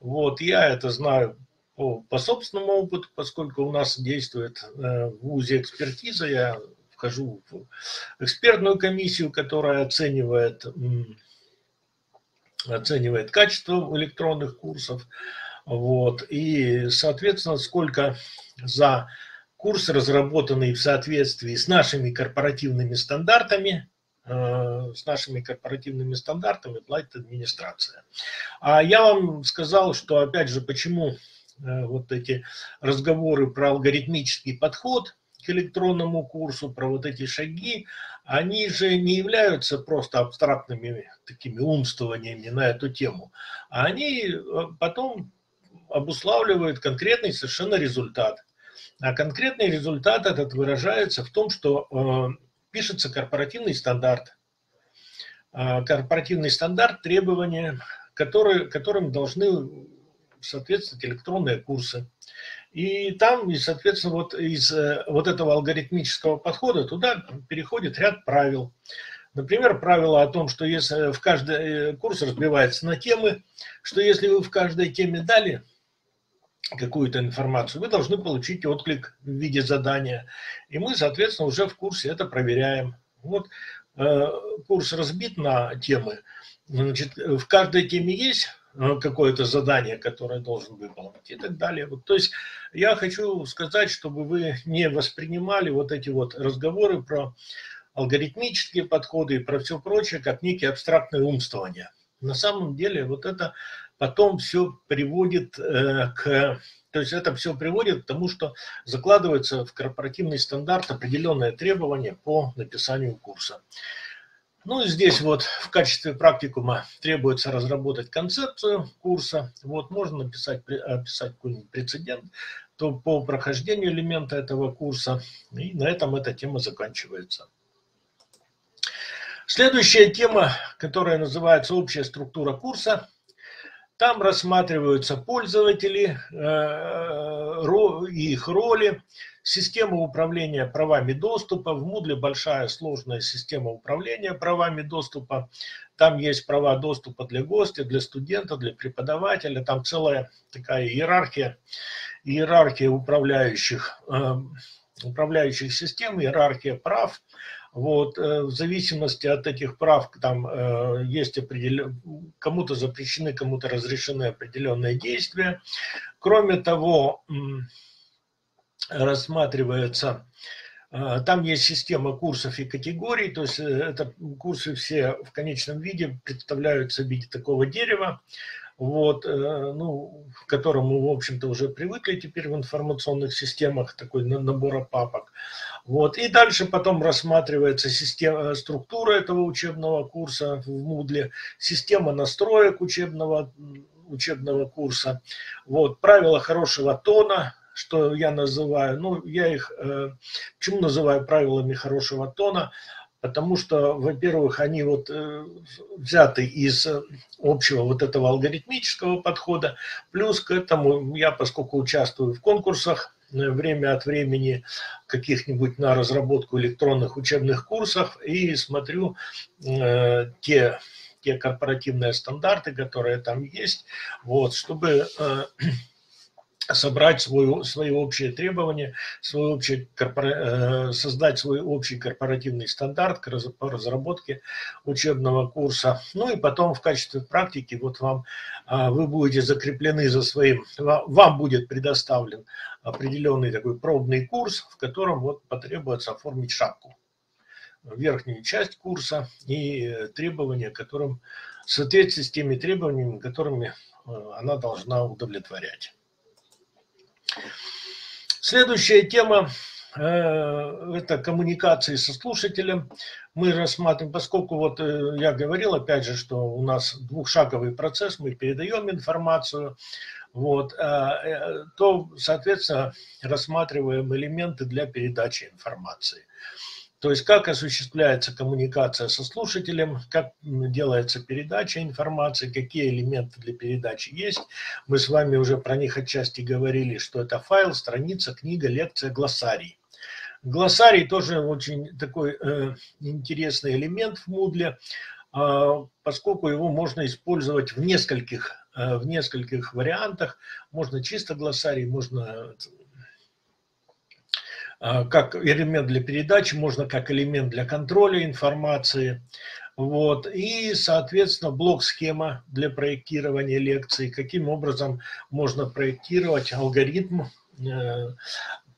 Вот, я это знаю по, по собственному опыту, поскольку у нас действует э, в ВУЗе экспертиза, я вхожу в экспертную комиссию, которая оценивает, оценивает качество электронных курсов. Вот, и, соответственно, сколько за курс, разработанный в соответствии с нашими корпоративными стандартами, с нашими корпоративными стандартами платит администрация. А я вам сказал, что, опять же, почему э, вот эти разговоры про алгоритмический подход к электронному курсу, про вот эти шаги, они же не являются просто абстрактными такими умствованиями на эту тему, а они э, потом обуславливают конкретный совершенно результат. А конкретный результат этот выражается в том, что пишется корпоративный стандарт. А, корпоративный стандарт требования, которые, которым должны соответствовать электронные курсы. И там, и, соответственно, вот из э, вот этого алгоритмического подхода туда переходит ряд правил. Например, правило о том, что если в каждый э, курс разбивается на темы, что если вы в каждой теме дали какую-то информацию, вы должны получить отклик в виде задания. И мы, соответственно, уже в курсе это проверяем. Вот э, курс разбит на темы. Значит, в каждой теме есть э, какое-то задание, которое должен выполнить и так далее. Вот, то есть я хочу сказать, чтобы вы не воспринимали вот эти вот разговоры про алгоритмические подходы и про все прочее, как некие абстрактные умствования. На самом деле вот это потом все приводит э, к... То есть это все приводит к тому, что закладывается в корпоративный стандарт определенные требования по написанию курса. Ну и здесь вот в качестве практикума требуется разработать концепцию курса. Вот можно написать, описать какой-нибудь прецедент то по прохождению элемента этого курса. И на этом эта тема заканчивается. Следующая тема, которая называется «Общая структура курса». Там рассматриваются пользователи, э, их роли, система управления правами доступа. В Moodle большая сложная система управления правами доступа. Там есть права доступа для гостя, для студента, для преподавателя. Там целая такая иерархия, иерархия управляющих, э, управляющих систем, иерархия прав. Вот, э, в зависимости от этих прав, там э, есть определен... кому-то запрещены, кому-то разрешены определенные действия. Кроме того, рассматривается, э, там есть система курсов и категорий, то есть это курсы все в конечном виде представляются в виде такого дерева вот, ну, к которому, в общем-то, уже привыкли теперь в информационных системах, такой набора папок. Вот, и дальше потом рассматривается система, структура этого учебного курса в Moodle, система настроек учебного, учебного курса, вот, правила хорошего тона, что я называю, ну, я их, э, почему называю правилами хорошего тона, потому что, во-первых, они вот э, взяты из общего вот этого алгоритмического подхода, плюс к этому я, поскольку участвую в конкурсах, э, время от времени каких-нибудь на разработку электронных учебных курсов и смотрю э, те, те корпоративные стандарты, которые там есть, вот, чтобы э, собрать свой, свои общие требования, свой общий э, создать свой общий корпоративный стандарт по разработке учебного курса. Ну и потом в качестве практики вот вам а, вы будете закреплены за своим, вам будет предоставлен определенный такой пробный курс, в котором вот потребуется оформить шапку верхнюю часть курса и требования, которым в соответствии с теми требованиями, которыми э, она должна удовлетворять. Следующая тема э, – это коммуникации со слушателем. Мы рассматриваем, поскольку вот э, я говорил, опять же, что у нас двухшаговый процесс, мы передаем информацию, вот, э, то, соответственно, рассматриваем элементы для передачи информации. То есть как осуществляется коммуникация со слушателем, как делается передача информации, какие элементы для передачи есть. Мы с вами уже про них отчасти говорили, что это файл, страница, книга, лекция, глоссарий. Глоссарий тоже очень такой э, интересный элемент в Moodle, э, поскольку его можно использовать в нескольких, э, в нескольких вариантах. Можно чисто глоссарий, можно как элемент для передачи, можно как элемент для контроля информации. Вот. И, соответственно, блок-схема для проектирования лекций. Каким образом можно проектировать алгоритм э,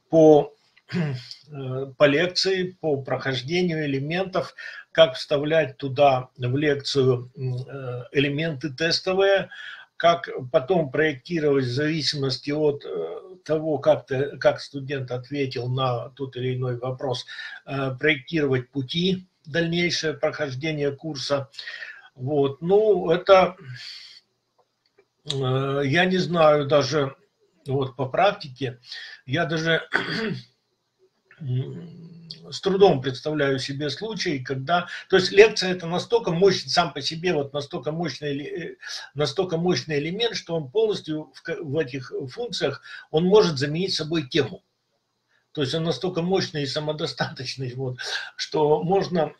по, э, по лекции, по прохождению элементов, как вставлять туда в лекцию э, элементы тестовые, как потом проектировать в зависимости от того, как, ты, как студент ответил на тот или иной вопрос, э, проектировать пути дальнейшее прохождение курса. Вот. Ну, это, э, я не знаю даже, вот по практике, я даже с трудом представляю себе случай, когда... То есть лекция это настолько мощный, сам по себе вот настолько мощный, э, настолько мощный элемент, что он полностью в, в этих функциях, он может заменить собой тему. То есть он настолько мощный и самодостаточный, вот, что можно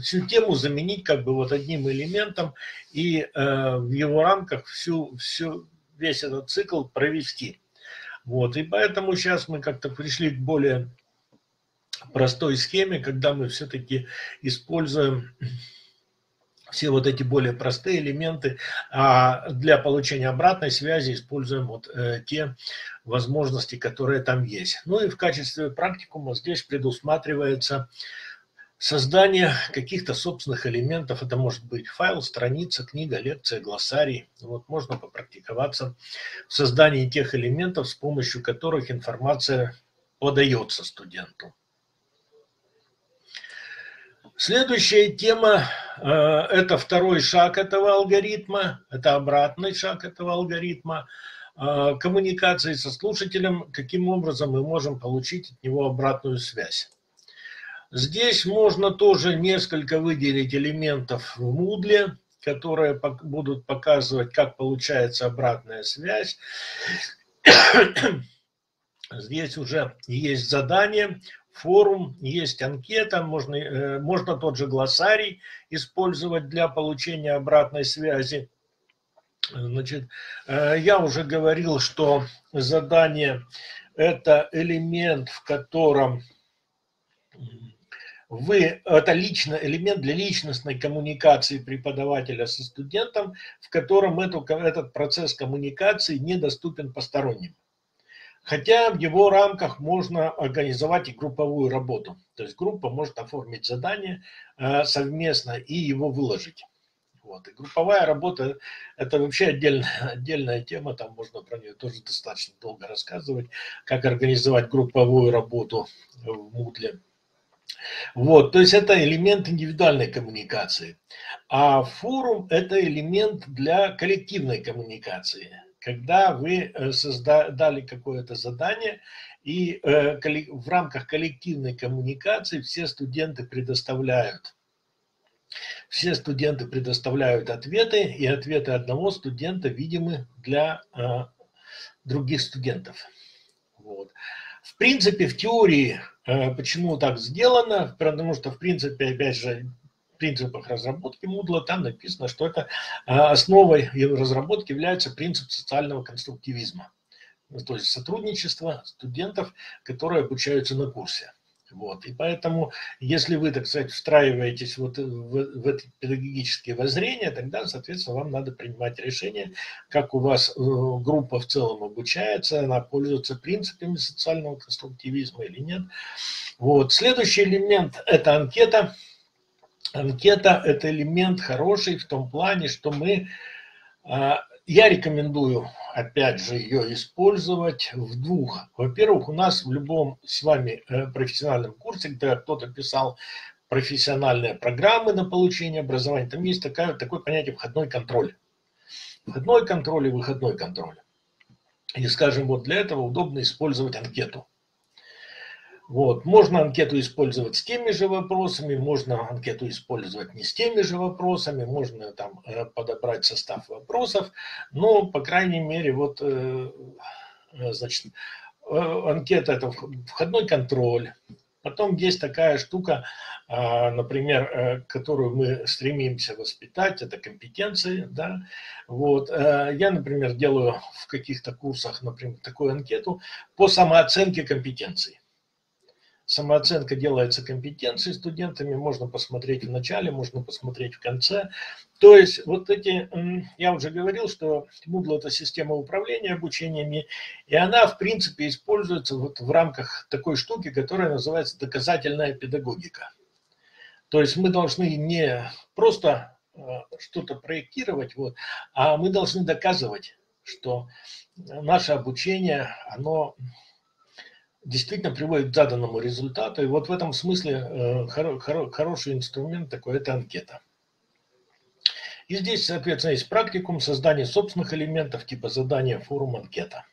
всю тему заменить как бы вот одним элементом и э, в его рамках всю, всю, весь этот цикл провести. Вот, и поэтому сейчас мы как-то пришли к более простой схеме, когда мы все-таки используем все вот эти более простые элементы, а для получения обратной связи используем вот э, те возможности, которые там есть. Ну и в качестве практикума здесь предусматривается создание каких-то собственных элементов. Это может быть файл, страница, книга, лекция, глоссарий. Вот можно попрактиковаться в создании тех элементов, с помощью которых информация подается студенту. Следующая тема э, – это второй шаг этого алгоритма, это обратный шаг этого алгоритма э, коммуникации со слушателем, каким образом мы можем получить от него обратную связь. Здесь можно тоже несколько выделить элементов в Moodle, которые будут показывать, как получается обратная связь. Здесь уже есть задание форум, есть анкета, можно, э, можно тот же глоссарий использовать для получения обратной связи. Значит, э, я уже говорил, что задание – это элемент, в котором вы, это лично, элемент для личностной коммуникации преподавателя со студентом, в котором эту, этот процесс коммуникации недоступен посторонним. Хотя в его рамках можно организовать и групповую работу. То есть группа может оформить задание э, совместно и его выложить. Вот. И групповая работа – это вообще отдельная, отдельная тема, там можно про нее тоже достаточно долго рассказывать, как организовать групповую работу в Moodle. Вот, то есть это элемент индивидуальной коммуникации. А форум – это элемент для коллективной коммуникации когда вы э, создали какое-то задание, и э, в рамках коллективной коммуникации все студенты предоставляют все студенты предоставляют ответы, и ответы одного студента видимы для э, других студентов. Вот. В принципе, в теории, почему так сделано, потому что, в принципе, опять же, принципах разработки Moodle там написано, что это а, основой его разработки является принцип социального конструктивизма. Ну, то есть сотрудничество студентов, которые обучаются на курсе. Вот. И поэтому, если вы, так сказать, встраиваетесь вот в, в эти педагогические воззрения, тогда, соответственно, вам надо принимать решение, как у вас э, группа в целом обучается, она пользуется принципами социального конструктивизма или нет. Вот. Следующий элемент – это анкета – анкета – это элемент хороший в том плане, что мы, а, я рекомендую, опять же, ее использовать в двух. Во-первых, у нас в любом с вами э, профессиональном курсе, где кто-то писал профессиональные программы на получение образования, там есть такое, такое понятие входной контроль. Входной контроль и выходной контроль. И, скажем, вот для этого удобно использовать анкету. Вот. Можно анкету использовать с теми же вопросами, можно анкету использовать не с теми же вопросами, можно там э, подобрать состав вопросов, но, по крайней мере, вот, э, э, значит, анкета – это входной контроль. Потом есть такая штука, а, например, которую мы стремимся воспитать, это компетенции. Да? Вот. Я, например, делаю в каких-то курсах, например, такую анкету по самооценке компетенций. Самооценка делается компетенцией студентами, можно посмотреть в начале, можно посмотреть в конце. То есть вот эти, я уже говорил, что Moodle это система управления обучениями, и она в принципе используется вот в рамках такой штуки, которая называется доказательная педагогика. То есть мы должны не просто э, что-то проектировать, вот, а мы должны доказывать, что наше обучение, оно действительно приводит к заданному результату. И вот в этом смысле э, хороший инструмент такой – это анкета. И здесь, соответственно, есть практикум создания собственных элементов типа задания форум анкета.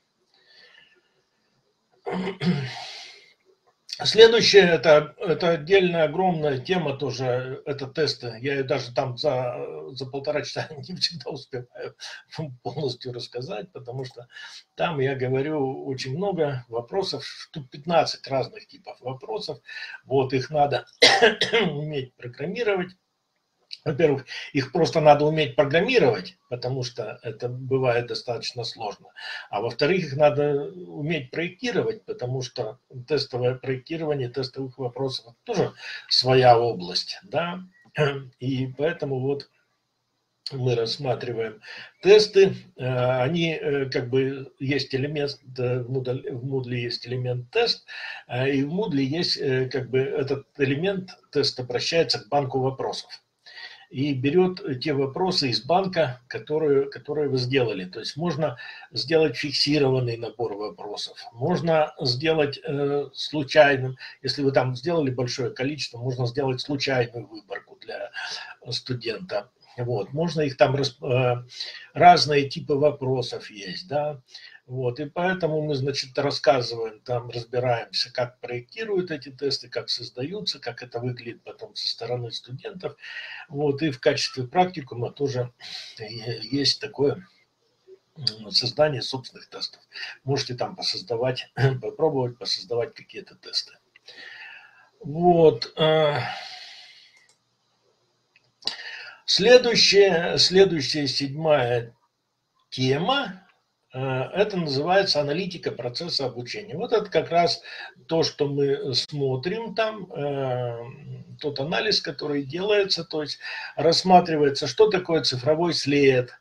Следующее, это, это отдельная огромная тема тоже, это тесты. Я даже там за, за полтора часа не всегда успеваю полностью рассказать, потому что там я говорю очень много вопросов, тут 15 разных типов вопросов. Вот их надо уметь программировать. Во-первых, их просто надо уметь программировать, потому что это бывает достаточно сложно. А во-вторых, их надо уметь проектировать, потому что тестовое проектирование тестовых вопросов тоже своя область. Да? И поэтому вот мы рассматриваем тесты, э, они э, как бы есть элемент, в Moodle, в Moodle есть элемент тест, э, и в Moodle есть как бы этот элемент тест обращается к банку вопросов и берет те вопросы из банка, которые, которые вы сделали. То есть можно сделать фиксированный набор вопросов, можно сделать э, случайным, если вы там сделали большое количество, можно сделать случайную выборку для студента. Вот, можно их там, э, разные типы вопросов есть, да, вот, и поэтому мы, значит, рассказываем, там разбираемся, как проектируют эти тесты, как создаются, как это выглядит потом со стороны студентов. Вот, и в качестве практикума тоже есть такое создание собственных тестов. Можете там посоздавать, попробовать посоздавать какие-то тесты. Вот. Э, следующая, следующая седьмая тема это называется аналитика процесса обучения. Вот это как раз то, что мы смотрим там, э, тот анализ, который делается, то есть рассматривается, что такое цифровой след,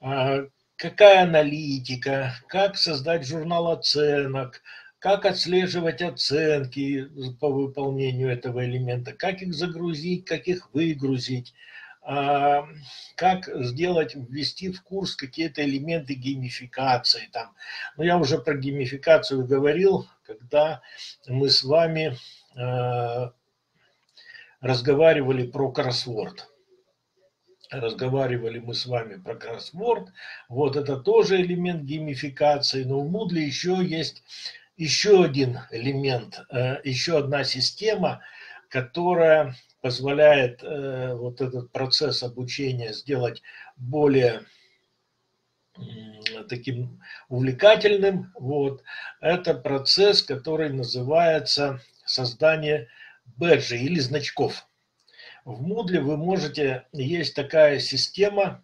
э, какая аналитика, как создать журнал оценок, как отслеживать оценки по выполнению этого элемента, как их загрузить, как их выгрузить, как сделать, ввести в курс какие-то элементы геймификации. Там. Но я уже про геймификацию говорил, когда мы с вами а, разговаривали про кроссворд. Разговаривали мы с вами про кроссворд. Вот это тоже элемент геймификации. Но в Moodle еще есть еще один элемент, э, еще одна система, которая позволяет э, вот этот процесс обучения сделать более таким увлекательным. Вот. Это процесс, который называется создание бэджей или значков. В Moodle вы можете, есть такая система,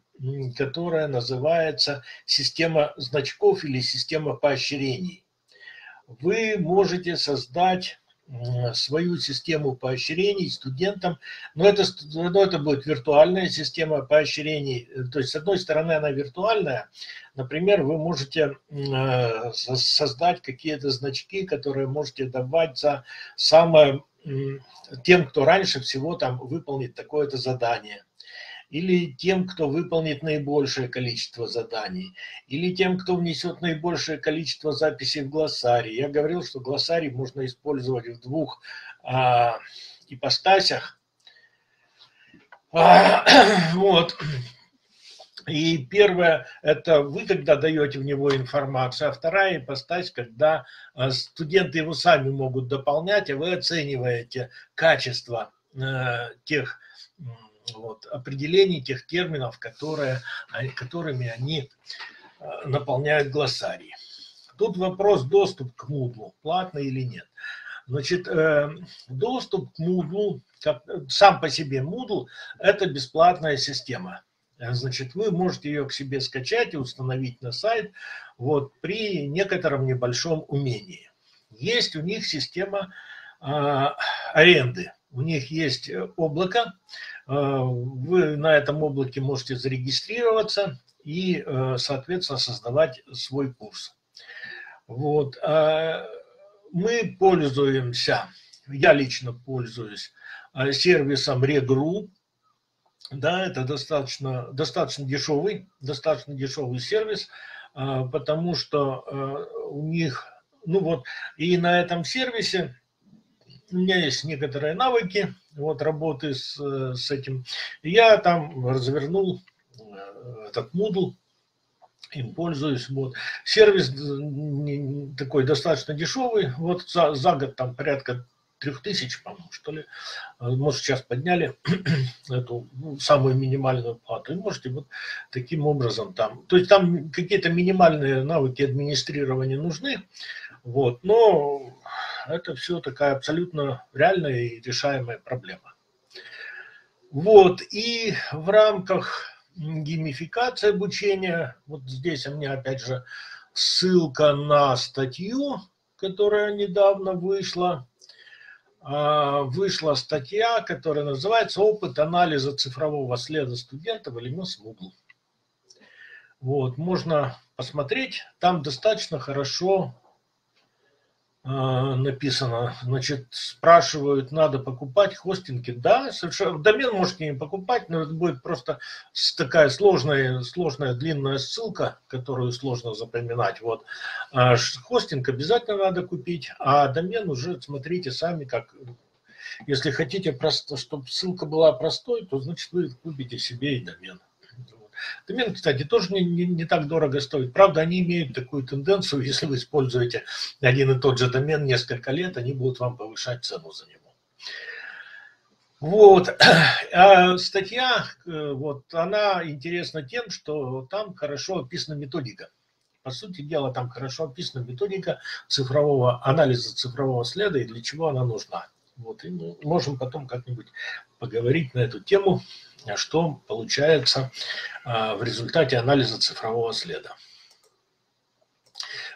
которая называется система значков или система поощрений. Вы можете создать свою систему поощрений студентам, но это, но это будет виртуальная система поощрений. То есть, с одной стороны, она виртуальная. Например, вы можете э, создать какие-то значки, которые можете давать за самое тем, кто раньше всего там выполнит такое-то задание или тем, кто выполнит наибольшее количество заданий, или тем, кто внесет наибольшее количество записей в глоссарий. Я говорил, что глоссарий можно использовать в двух а, ипостасях. А, вот. И первое, это вы, когда даете в него информацию, а вторая ипостась, когда а, студенты его сами могут дополнять, а вы оцениваете качество э, тех вот, определений тех терминов, которые, которыми они э, наполняют глоссарий. Тут вопрос доступ к Moodle, платный или нет. Значит, э, доступ к Moodle, сам по себе Moodle, это бесплатная система. Значит, вы можете ее к себе скачать и установить на сайт вот, при некотором небольшом умении. Есть у них система э, аренды. У них есть облако, Э, вы на этом облаке можете зарегистрироваться и, э, соответственно, создавать свой курс. Вот. Мы пользуемся, я лично пользуюсь э, сервисом Regru. Да, это достаточно, достаточно дешевый, достаточно дешевый сервис, потому что у них, ну вот, и на этом сервисе у меня есть некоторые навыки вот, работы с, с этим. Я там развернул э, этот Moodle, им пользуюсь. Вот. Сервис такой достаточно дешевый. Вот за, за год там порядка трех тысяч, по-моему, что ли. Э, может, сейчас подняли эту самую минимальную плату. И можете вот таким образом там... То есть там какие-то минимальные навыки администрирования нужны. Вот, но это все такая абсолютно реальная и решаемая проблема. Вот, и в рамках геймификации обучения, вот здесь у меня опять же ссылка на статью, которая недавно вышла. А, вышла статья, которая называется «Опыт анализа цифрового следа студентов в ЛМС Moodle». Вот, можно посмотреть, там достаточно хорошо написано, значит, спрашивают, надо покупать хостинги. Да, совершенно, домен можете не покупать, но это будет просто такая сложная, сложная длинная ссылка, которую сложно запоминать. Вот. А хостинг обязательно надо купить, а домен уже смотрите сами, как если хотите, просто, чтобы ссылка была простой, то значит вы купите себе и домен. Домен, кстати, тоже не, не, не так дорого стоит. Правда, они имеют такую тенденцию, если вы используете один и тот же домен несколько лет, они будут вам повышать цену за него. Вот. А статья, э, вот, она интересна тем, что там хорошо описана методика. По сути дела, там хорошо описана методика цифрового анализа цифрового следа и для чего она нужна. Вот, и мы можем потом как-нибудь поговорить на эту тему что получается а, в результате анализа цифрового следа.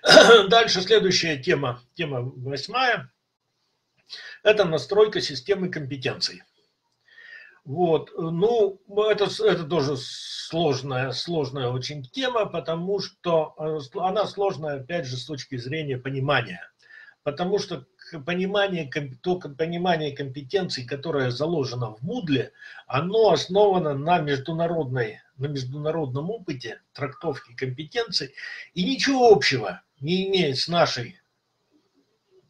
Дальше следующая тема, тема восьмая, это настройка системы компетенций. Вот, ну, это, это тоже сложная, сложная очень тема, потому что э, она сложная, опять же, с точки зрения понимания. Потому что понимание, то понимание компетенций, которое заложено в Мудле, оно основано на международной, на международном опыте трактовки компетенций. И ничего общего не имеет с нашей,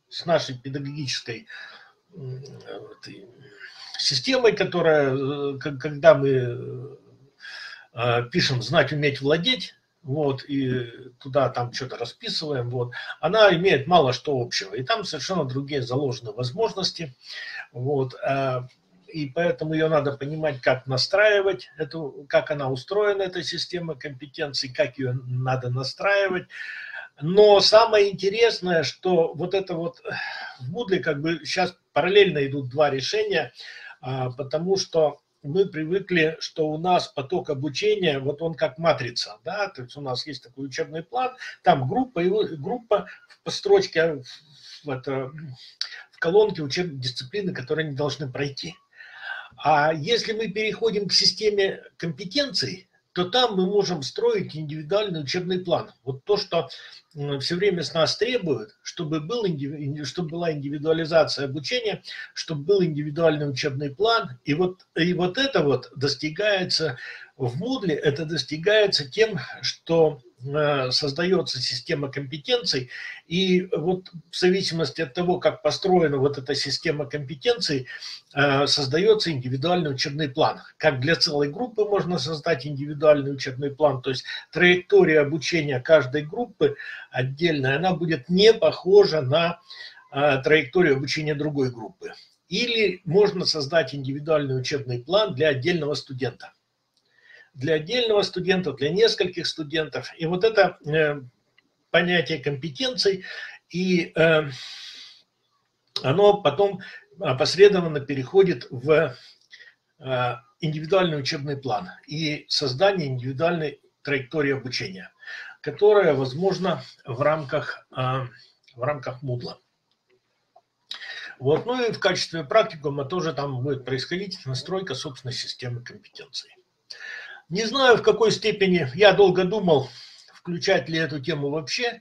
с нашей педагогической системой, которая, э, когда мы э, пишем «знать, уметь, владеть», вот, и туда там что-то расписываем, вот, она имеет мало что общего, и там совершенно другие заложены возможности, вот, э, и поэтому ее надо понимать, как настраивать, эту, как она устроена, эта система компетенций, как ее надо настраивать, но самое интересное, что вот это вот в Moodle как бы сейчас параллельно идут два решения, а, потому что мы привыкли, что у нас поток обучения, вот он как матрица, да, то есть у нас есть такой учебный план, там группа, его, группа по строчке в, это, в колонке учебной дисциплины, которые они должны пройти. А если мы переходим к системе компетенций, то там мы можем строить индивидуальный учебный план. Вот то, что все время с нас требуют, чтобы, был, чтобы была индивидуализация обучения, чтобы был индивидуальный учебный план. И вот, и вот это вот достигается в Moodle, это достигается тем, что создается система компетенций, и вот в зависимости от того, как построена вот эта система компетенций, э, создается индивидуальный учебный план. Как для целой группы можно создать индивидуальный учебный план, то есть траектория обучения каждой группы отдельная, она будет не похожа на э, траекторию обучения другой группы. Или можно создать индивидуальный учебный план для отдельного студента для отдельного студента, для нескольких студентов. И вот это э, понятие компетенций, и э, оно потом опосредованно переходит в э, индивидуальный учебный план и создание индивидуальной траектории обучения, которая возможна в рамках, в рамках Moodle. Вот. Ну и в качестве практикума тоже там будет происходить настройка собственной системы компетенций. Не знаю, в какой степени, я долго думал, включать ли эту тему вообще,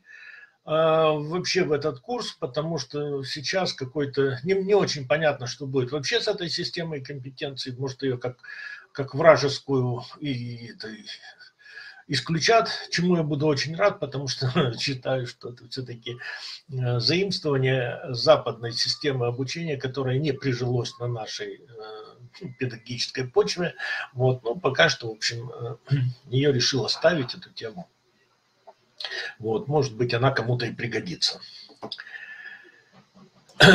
а, вообще в этот курс, потому что сейчас какой-то, не, не очень понятно, что будет вообще с этой системой компетенций, может ее как, как вражескую и, и, исключат, чему я буду очень рад, потому что считаю, что это все-таки э, заимствование западной системы обучения, которая не прижилось на нашей э, педагогической почве. Вот, но пока что, в общем, э, ее решил оставить, эту тему. Вот, может быть, она кому-то и пригодится.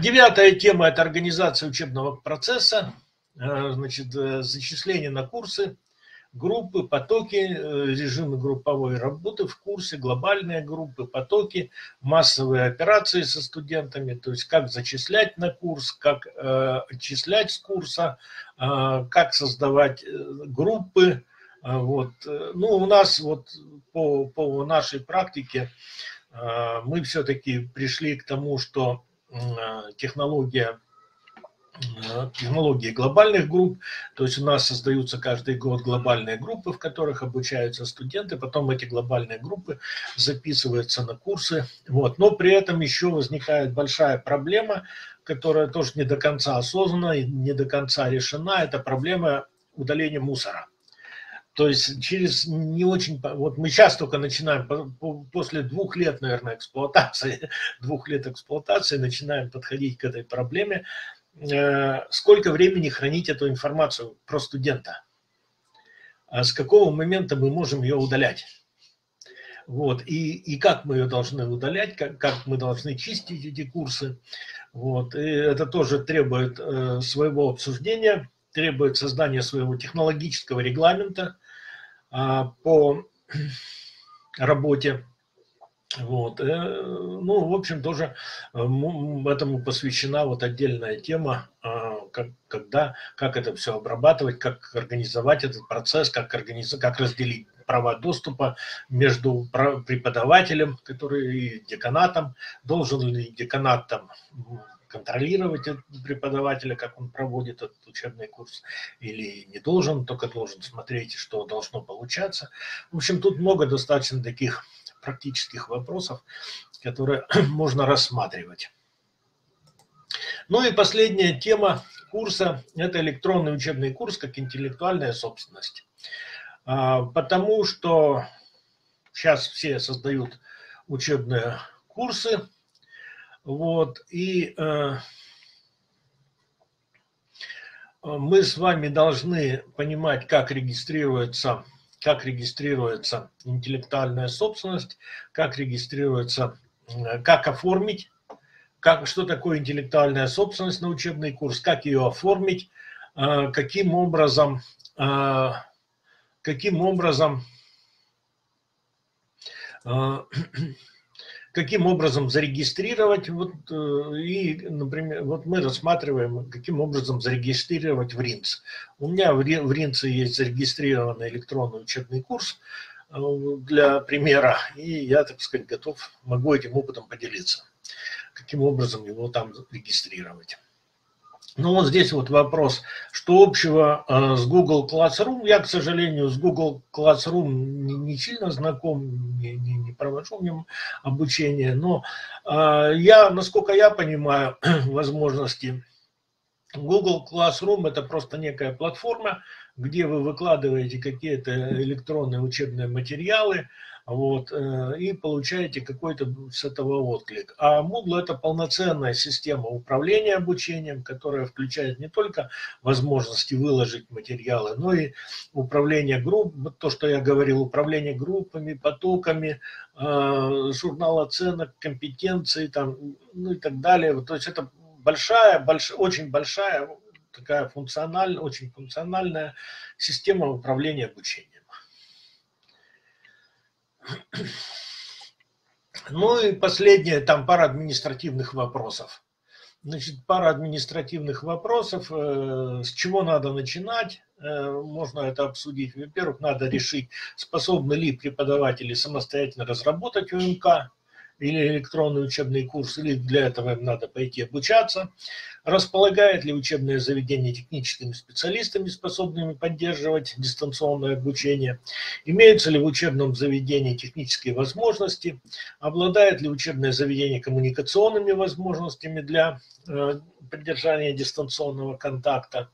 Девятая тема – это организация учебного процесса, значит, зачисление на курсы – группы, потоки, э, режимы групповой работы в курсе, глобальные группы, потоки, массовые операции со студентами, то есть как зачислять на курс, как э, отчислять с курса, э, как создавать э, группы. Э, вот. Ну, у нас вот по, по нашей практике э, мы все-таки пришли к тому, что э, технология технологии глобальных групп, то есть у нас создаются каждый год глобальные группы, в которых обучаются студенты, потом эти глобальные группы записываются на курсы, вот. но при этом еще возникает большая проблема, которая тоже не до конца осознана и не до конца решена, это проблема удаления мусора. То есть через не очень... Вот мы сейчас только начинаем, после двух лет, наверное, эксплуатации, двух лет эксплуатации начинаем подходить к этой проблеме. Э, сколько времени хранить эту информацию про студента, а с какого момента мы можем ее удалять. Вот, и, и как мы ее должны удалять, как, как мы должны чистить эти курсы. Вот, и это тоже требует э, своего обсуждения, требует создания своего технологического регламента э, по работе вот. Э, ну, в общем, тоже э, этому посвящена вот отдельная тема, а, как, когда, как это все обрабатывать, как организовать этот процесс, как, организ... как разделить права доступа между преподавателем, который и деканатом, должен ли деканат там контролировать преподавателя, как он проводит этот учебный курс, или не должен, только должен смотреть, что должно получаться. В общем, тут много достаточно таких практических вопросов, которые можно рассматривать. Ну и последняя тема курса – это электронный учебный курс как интеллектуальная собственность. А, потому что сейчас все создают учебные курсы, вот, и э, мы с вами должны понимать, как регистрируется как регистрируется интеллектуальная собственность, как регистрируется, как оформить, как, что такое интеллектуальная собственность на учебный курс, как ее оформить, а, каким образом, а, каким образом каким образом зарегистрировать, вот, э, и, например, вот мы рассматриваем, каким образом зарегистрировать в РИНЦ. У меня в РИНЦе есть зарегистрированный электронный учебный курс э, для примера, и я, так сказать, готов, могу этим опытом поделиться, каким образом его там регистрировать. Ну вот здесь вот вопрос, что общего э, с Google Classroom. Я, к сожалению, с Google Classroom не, не сильно знаком, не, не, не провожу в нем обучение, но э, я, насколько я понимаю возможности, Google Classroom это просто некая платформа, где вы выкладываете какие-то электронные учебные материалы, вот, э, и получаете какой-то с этого отклик. А Moodle это полноценная система управления обучением, которая включает не только возможности выложить материалы, но и управление групп, то, что я говорил, управление группами, потоками, э, журнал оценок, компетенции там, ну и так далее. То есть это большая, больш, очень большая такая функциональная, очень функциональная система управления обучением. Ну и последнее, там пара административных вопросов. Значит, пара административных вопросов. Э, с чего надо начинать? Э, можно это обсудить. Во-первых, надо решить, способны ли преподаватели самостоятельно разработать УМК или электронный учебный курс, или для этого им надо пойти обучаться. Располагает ли учебное заведение техническими специалистами, способными поддерживать дистанционное обучение? Имеются ли в учебном заведении технические возможности? Обладает ли учебное заведение коммуникационными возможностями для э, поддержания дистанционного контакта?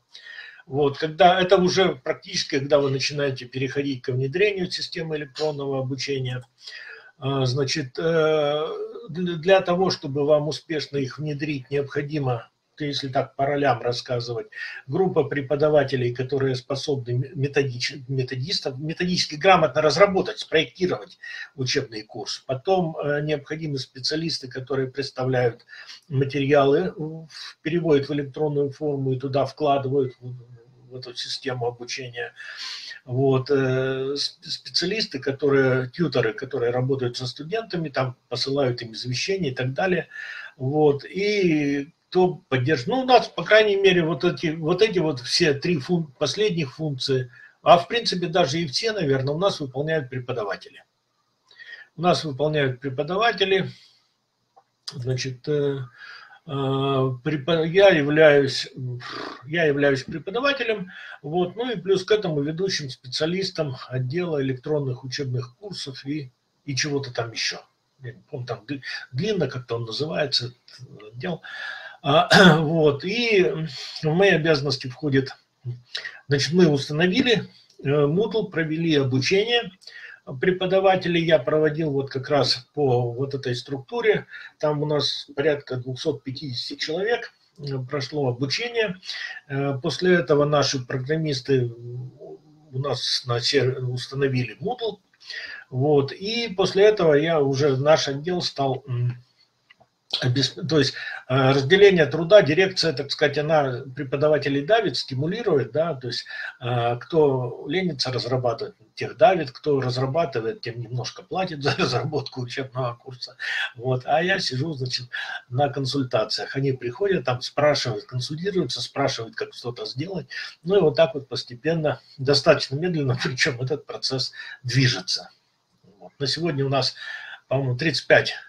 Вот, когда это уже практически, когда вы начинаете переходить к внедрению системы электронного обучения, значит, э, для того, чтобы вам успешно их внедрить, необходимо, если так по ролям рассказывать, группа преподавателей, которые способны методич, методистов, методически грамотно разработать, спроектировать учебный курс. Потом э, необходимы специалисты, которые представляют материалы, переводят в электронную форму и туда вкладывают в эту систему обучения. Вот. Э, специалисты, которые, тьютеры, которые работают со студентами, там посылают им извещения и так далее. Вот. И кто поддерживает. Ну, у нас, по крайней мере, вот эти вот, эти вот все три фун... последних функции, а в принципе даже и все, наверное, у нас выполняют преподаватели. У нас выполняют преподаватели. Значит, э, я являюсь, я являюсь преподавателем, вот, ну и плюс к этому ведущим специалистом отдела электронных учебных курсов и, и чего-то там еще. Я помню, там длинно как-то он называется, отдел. А, вот, и в мои обязанности входит, значит, мы установили э, Moodle, провели обучение преподавателей, я проводил вот как раз по вот этой структуре, там у нас порядка 250 человек, э, прошло обучение, э, после этого наши программисты у нас на сервер установили Moodle, вот, и после этого я уже, наш отдел стал то есть э, разделение труда, дирекция, так сказать, она преподавателей давит, стимулирует, да, то есть э, кто ленится разрабатывать, тех давит, кто разрабатывает, тем немножко платит за разработку учебного курса. Вот. А я сижу, значит, на консультациях. Они приходят, там спрашивают, консультируются, спрашивают, как что-то сделать. Ну и вот так вот постепенно, достаточно медленно, причем этот процесс движется. Вот. На сегодня у нас, по-моему, 35 Э,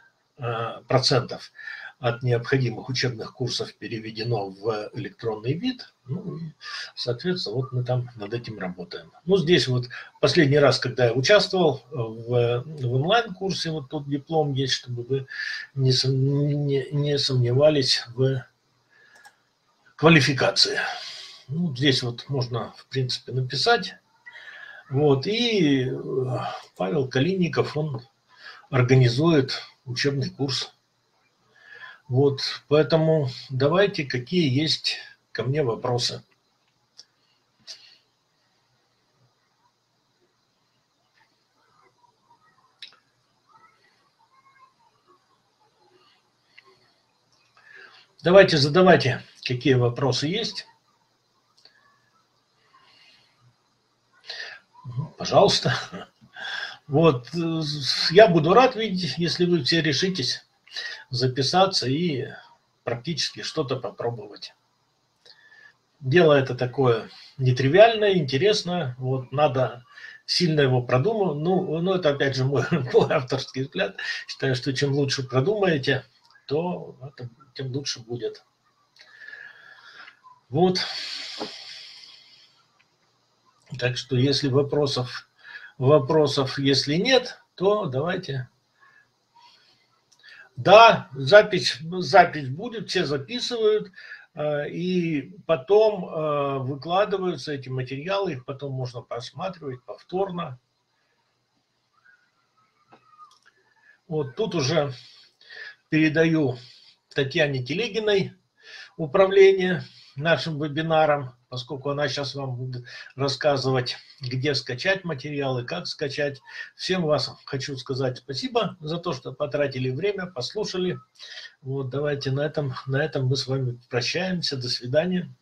процентов от необходимых учебных курсов переведено в электронный вид. Ну, и, соответственно, вот мы там над этим работаем. Ну, здесь вот последний раз, когда я участвовал в, в онлайн-курсе, вот тут диплом есть, чтобы вы не, не, не сомневались в квалификации. Ну, здесь вот можно, в принципе, написать. Вот, и э, Павел Калиников, он организует учебный курс. Вот, поэтому давайте, какие есть ко мне вопросы. Давайте задавайте, какие вопросы есть. Пожалуйста. Вот, э, я буду рад видеть, если вы все решитесь записаться и практически что-то попробовать. Дело это такое нетривиальное, интересное, вот, надо сильно его продумать. Ну, ну, это опять же мой, мой авторский взгляд. Считаю, что чем лучше продумаете, то это, тем лучше будет. Вот. Так что, если вопросов вопросов, если нет, то давайте. Да, запись, запись будет, все записывают, э, и потом э, выкладываются эти материалы, их потом можно просматривать повторно. Вот тут уже передаю Татьяне Телегиной управление нашим вебинаром поскольку она сейчас вам будет рассказывать, где скачать материалы, как скачать. Всем вас хочу сказать спасибо за то, что потратили время, послушали. Вот давайте на этом, на этом мы с вами прощаемся. До свидания.